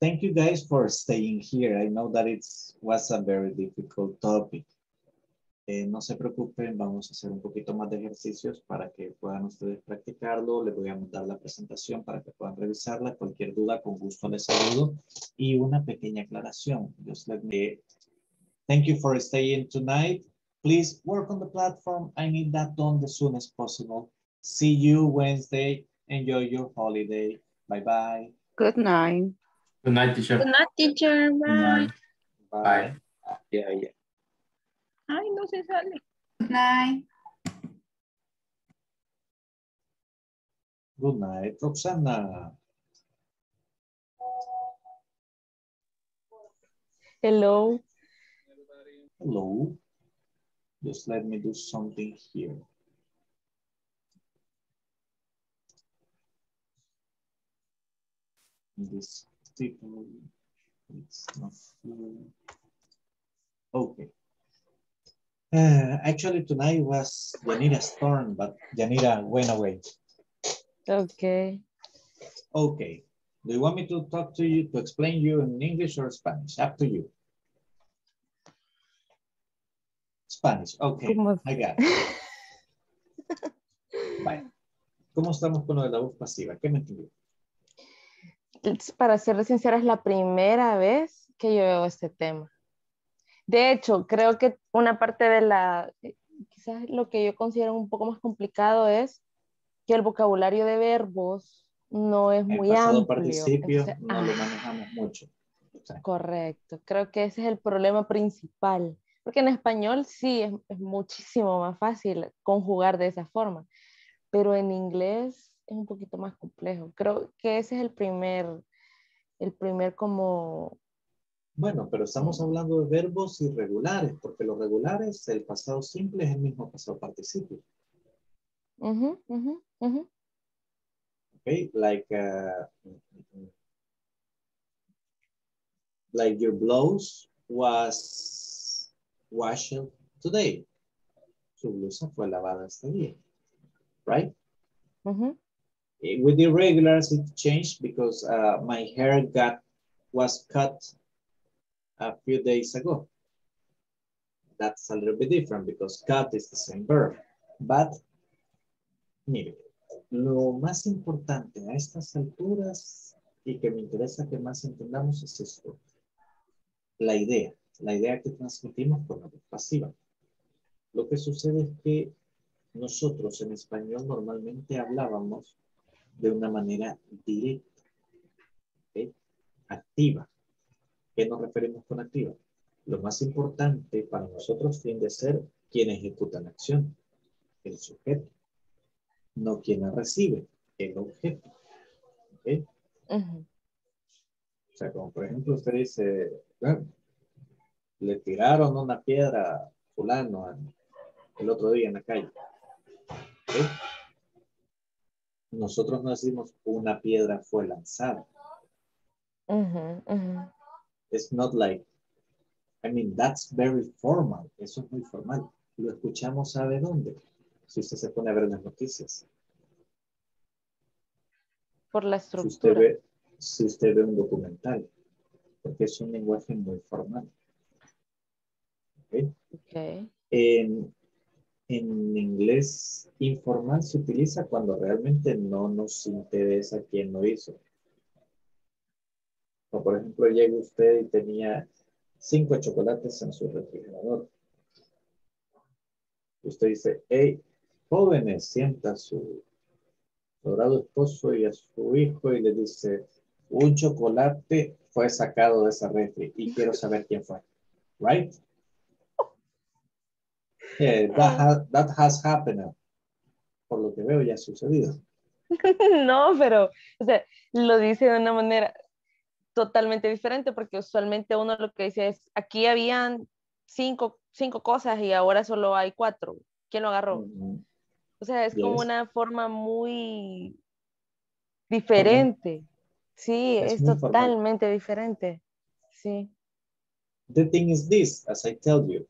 thank you guys for staying here. I know that it was a very difficult topic. Eh, no se preocupen, vamos a hacer un poquito más de ejercicios para que puedan ustedes practicarlo. Les voy a mandar la presentación para que puedan revisarla. Cualquier duda, con gusto les saludo. Y una pequeña aclaración. Just let me... Thank you for staying tonight. Please work on the platform. I need that done as soon as possible. See you Wednesday. Enjoy your holiday. Bye-bye. Good night. Good night, teacher. Good night, teacher. Bye. Bye. Yeah, yeah. Ay, no se sale. Good night. Good night, Roxana. Hello. Hello. Just let me do something here. This people, it's not here. Okay. Uh, actually, tonight was Yanira's turn, but Yanira went away. Okay. Okay. Do you want me to talk to you, to explain you in English or Spanish? Up to you. Spanish, okay, I got it. Vale. ¿Cómo estamos con lo de la voz pasiva? ¿Qué me entendió? Para ser sincera, es la primera vez que yo veo este tema. De hecho, creo que una parte de la, eh, quizás lo que yo considero un poco más complicado es que el vocabulario de verbos no es muy amplio. participio Entonces, no lo manejamos mucho. Correcto, creo que ese es el problema principal, porque en español sí es, es muchísimo más fácil conjugar de esa forma, pero en inglés es un poquito más complejo. Creo que ese es el primer, el primer como, Bueno, pero estamos hablando de verbos irregulares, porque los regulares, el pasado simple es el mismo pasado participio. ujú, ujú, ujú, Okay, like, uh, like your blouse was washed today. Su blusa fue lavada este día, right? Eh, With the regulars, it changed because uh, my hair got was cut a few days ago. That's a little bit different because cut is the same verb. But, mire, lo más importante a estas alturas y que me interesa que más entendamos es esto. La idea, la idea que transmitimos con la voz pasiva. Lo que sucede es que nosotros en español normalmente hablábamos de una manera directa, ¿ok? activa. ¿Qué nos referimos con activa? Lo más importante para nosotros tiende a ser quien ejecuta la acción, el sujeto, no quien la recibe, el objeto. ¿ok? Ujú. O sea, como por ejemplo usted dice, "Ah, le tiraron una piedra a fulano el otro día en la calle. ¿ok? Nosotros no decimos una piedra fue lanzada. Ujú. It's not like, I mean, that's very formal. Eso es muy formal. Lo escuchamos, ¿sabe dónde? Si usted se pone a ver las noticias. Por la Si usted estructura. ve, si usted ve un documental. Porque es un lenguaje muy formal. ¿ok? Ok. En, en inglés informal se utiliza cuando realmente no nos interesa quién lo hizo. O por ejemplo, llega usted y tenía cinco chocolates en su refrigerador. Usted dice, hey, jóvenes, sienta a su dorado esposo y a su hijo y le dice, un chocolate fue sacado de esa refri y quiero saber quién fue. Right? Yeah, that, ha- that has happened. Por lo que veo ya ha sucedido. No, pero o sea, lo dice de una manera totalmente diferente porque usualmente uno lo que dice es, aquí habían cinco, cinco cosas y ahora solo hay cuatro. ¿Quién lo agarró? Ujú. O sea, es como Yes. una forma muy diferente. Sí, Es es muy formal. totalmente diferente. Sí. The thing is this, as I tell you,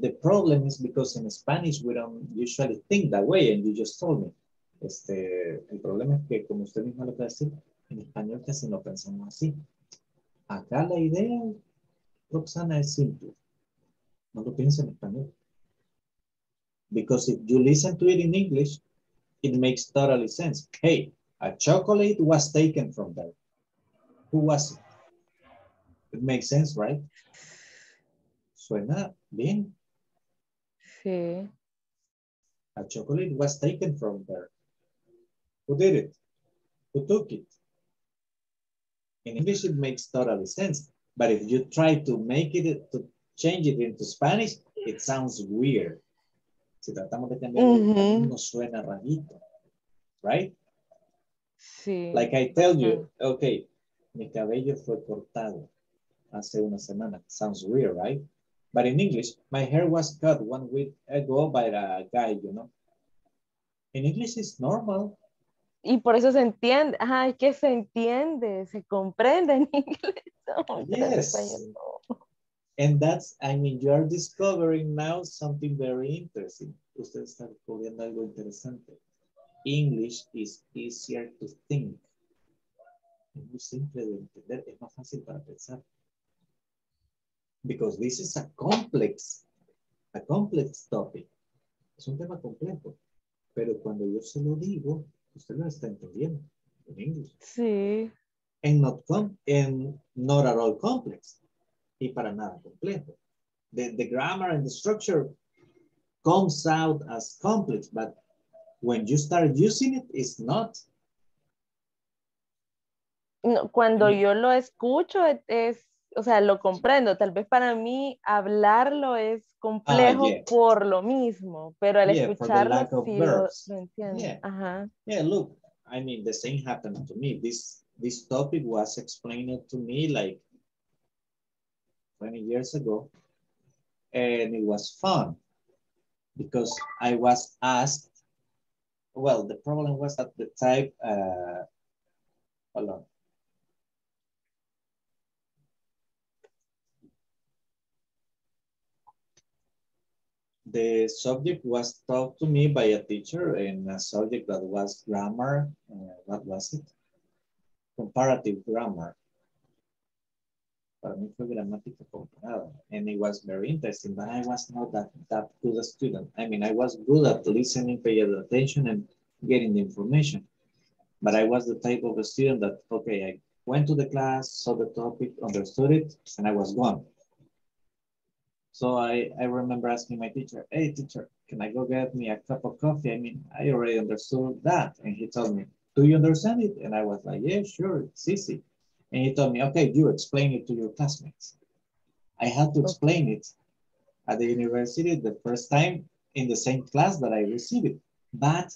the problem is because in Spanish we don't usually think that way, and you just told me. Este, el problema es que, como usted mismo lo de decir, en español casi no pensamos así. Acá la idea, Roxana, es simple. No lo piensa en español. Because if you listen to it in English, it makes totally sense. Hey, a chocolate was taken from there. Who was it? It makes sense, right? Suena bien. Sí. A chocolate was taken from there. Who did it? Who took it? In English, it makes totally sense. But if you try to make it, to change it into Spanish, it sounds weird. Si tratamos de cambiarlo, Ujú. Mm-hmm. nos suena rarito. Right? Sí. Like I tell you, okay, mi cabello fue cortado hace una semana. Sounds weird, right? But in English, my hair was cut one week ago by a guy, you know. In English, it's normal. Y por eso se entiende, ajá, es que se entiende, se comprende en inglés. No, pero en Yes. no. And that's, I mean, you are discovering now something very interesting. Usted está descubriendo algo interesante. English is easier to think. Es muy simple de entender, es más fácil para pensar. Because this is a complex, a complex topic. Es un tema complejo. Pero cuando yo se lo digo, usted lo está entendiendo en inglés. Sí. And not, and not at all complex. Y para nada complejo. The, the grammar and the structure comes out as complex, but when you start using it, it's not. No, cuando yo lo escucho es, es, o sea, lo comprendo. Tal vez para mí hablarlo es complejo Ah, yeah. por lo mismo, pero al Yeah, escucharlo sí lo, lo entiendo. Yeah. Ajá. Yeah, look, I mean, the same happened to me. This this topic was explained to me like 20 years ago, and it was fun because I was asked. Well, the problem was at the time. Uh, hold on. The subject was taught to me by a teacher in a subject that was grammar. Uh, what was it? Comparative grammar. Para mí fue gramática comparada. And it was very interesting, but I was not that, that good a student. I mean, I was good at listening, paying attention, and getting the information. But I was the type of a student that, okay, I went to the class, saw the topic, understood it, and I was gone. So I, I remember asking my teacher, hey teacher, can I go get me a cup of coffee? I mean, I already understood that. And he told me, do you understand it? And I was like, yeah, sure, it's easy. And he told me, okay, you explain it to your classmates. I had to explain it at the university the first time in the same class that I received it. But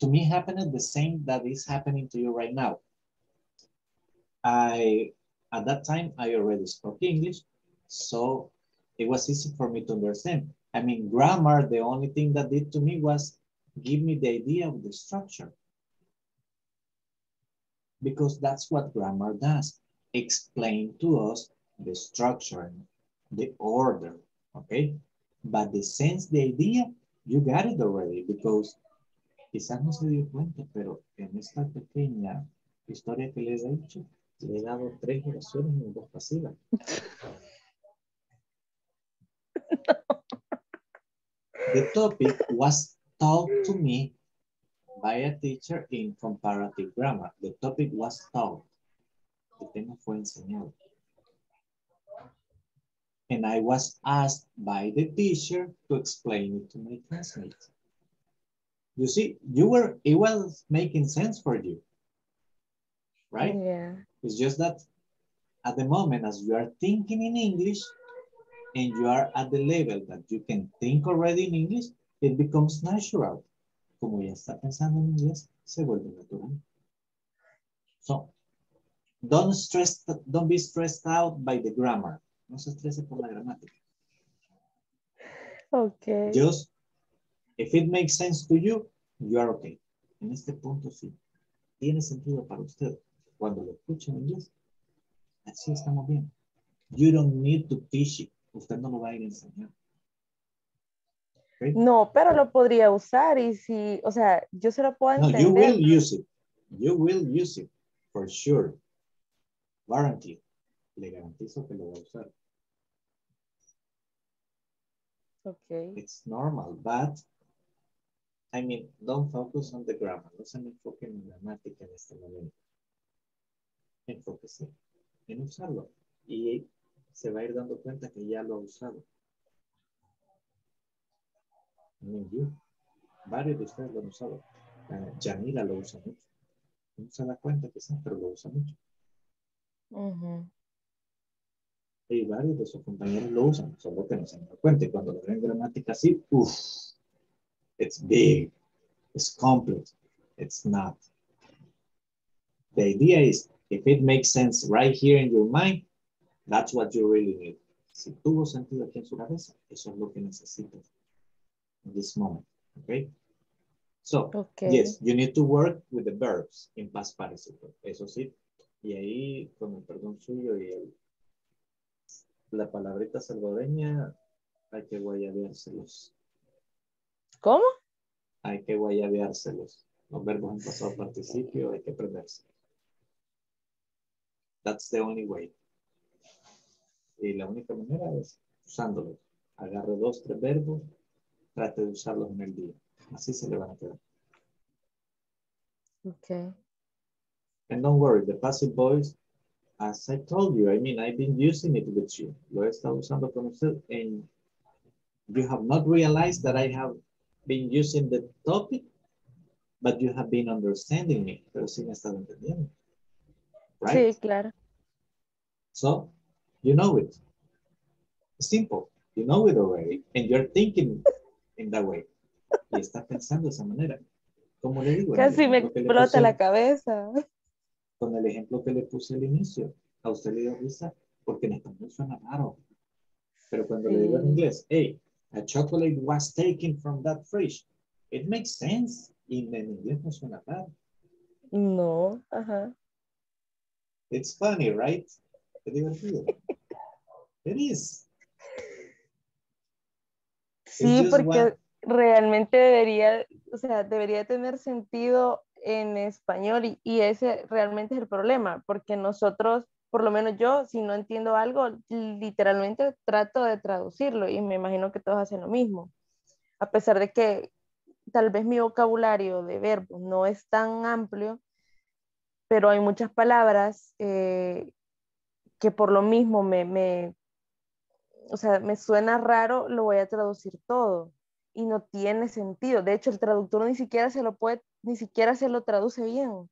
to me happened the same that is happening to you right now. I, at that time, I already spoke English, so it was easy for me to understand. I mean, grammar, the only thing that did to me was give me the idea of the structure. Because that's what grammar does. Explain to us the structure, the order, okay? But the sense, the idea, you got it already because quizás no se dio cuenta, pero en esta pequeña historia que les he dicho, le he dado tres oraciones en voz pasiva. The topic was taught to me by a teacher in comparative grammar. The topic was taught. El tema fue enseñado. And I was asked by the teacher to explain it to my classmates. You see, you were, it was making sense for you, right? Yeah. It's just that at the moment, as you are thinking in English and you are at the level that you can think already in English, it becomes natural. Como ya está pensando en inglés, se vuelve natural. So, don't stress, don't be stressed out by the grammar. No se estrese por la gramática. Okay. Just, if it makes sense to you, you are okay. En este punto sí. Tiene sentido para usted. Cuando lo escuche en inglés, así estamos bien. You don't need to teach it. Usted no lo va a ir a enseñar. No, pero lo podría usar y si, o sea, yo se lo puedo No, entender. you will use it. You will use it, for sure. Guarantee. Le garantizo que lo va a usar. Okay. It's normal, but I mean, don't focus on the grammar. No se me enfoquen en gramática en este momento. Enfóquese en usarlo. Y se va a ir dando cuenta que ya lo ha usado. Varios de ustedes lo han usado. Yanira lo usa mucho. No se da cuenta quizás, pero lo usa mucho. Ujú. Y varios de sus compañeros lo usan, solo que no se dado cuenta. Y cuando lo ven en gramática así, uff, it's big, it's complex, it's not. The idea is, if it makes sense right here in your mind, that's what you really need. Si tuvo sentido aquí en su cabeza, eso es lo que necesitas in this moment, okay? So, Okay. yes, you need to work with the verbs in past participle, eso sí. Y ahí, con el perdón suyo y el La palabrita salvadoreña hay que guayabeárselos. ¿Cómo? Hay que guayabeárselos. Los verbos en pasado participio hay que aprenderse. That's the only way. Y la única manera es usándolos. Agarre dos, tres verbos, trate de usarlos en el día. Así se le van a quedar. Okay. And don't worry, the passive voice, as I told you, I mean, I've been using it with you. Lo he estado usando con usted and you have not realized that I have been using the topic, but you have been understanding me, pero sí me estado entendiendo. Right? Sí, claro. So, you know it. Simple. You know it already. And you're thinking in that way. Y está pensando de esa manera. Como le digo. Casi me ejemplo que le explota la cabeza. Con el ejemplo que le puse al inicio. A usted le dio risa porque en español suena raro. Pero cuando le digo en inglés, hey, a chocolate was taken from that fridge. It makes sense. Y en inglés no suena raro. No, ajá. It's funny, right? Qué divertido. Sí, porque realmente debería, o sea, debería tener sentido en español y, y ese realmente es el problema, porque nosotros, por lo menos yo, si no entiendo algo, literalmente trato de traducirlo y me imagino que todos hacen lo mismo. A pesar de que tal vez mi vocabulario de verbos no es tan amplio, pero hay muchas palabras eh, que por lo mismo me, me, o sea, me suena raro, lo voy a traducir todo y no tiene sentido. De hecho, el traductor ni siquiera se lo puede, ni siquiera se lo traduce bien.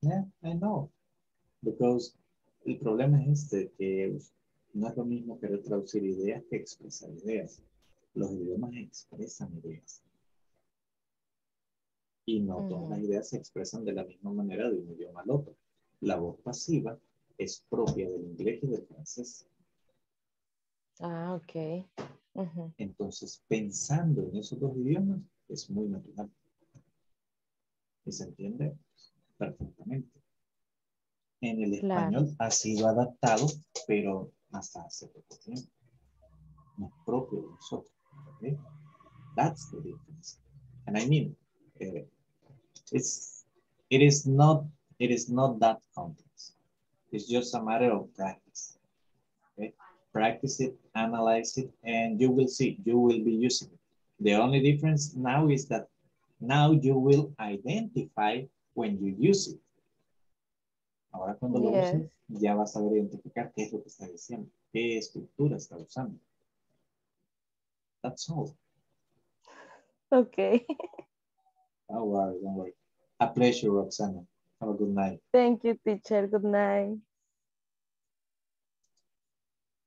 Yeah, I know. Because el problema es este, que no es lo mismo querer traducir ideas que expresar ideas. Los idiomas expresan ideas. Y no todas las ideas se expresan de la misma manera de un idioma al otro. La voz pasiva es propia del inglés y del francés. Ah, ok. Entonces, pensando en esos dos idiomas es muy natural. Y se entiende perfectamente. En el Claro. español ha sido adaptado, pero hasta hace poco tiempo. No es propio de nosotros. ¿ok? That's the difference. And I mean, eh, it's, it is not, it is not that complex. It's just a matter of practice. Okay? Practice it, analyze it, and you will see, you will be using it. The only difference now is that now you will identify when you use it. Ahora cuando lo Yes. uses, ya vas a saber identificar qué es lo que está diciendo, qué estructura está usando. That's all. Ok. Don't worry, don't worry. A pleasure, Roxana. Have a good night. Thank you, teacher. Good night.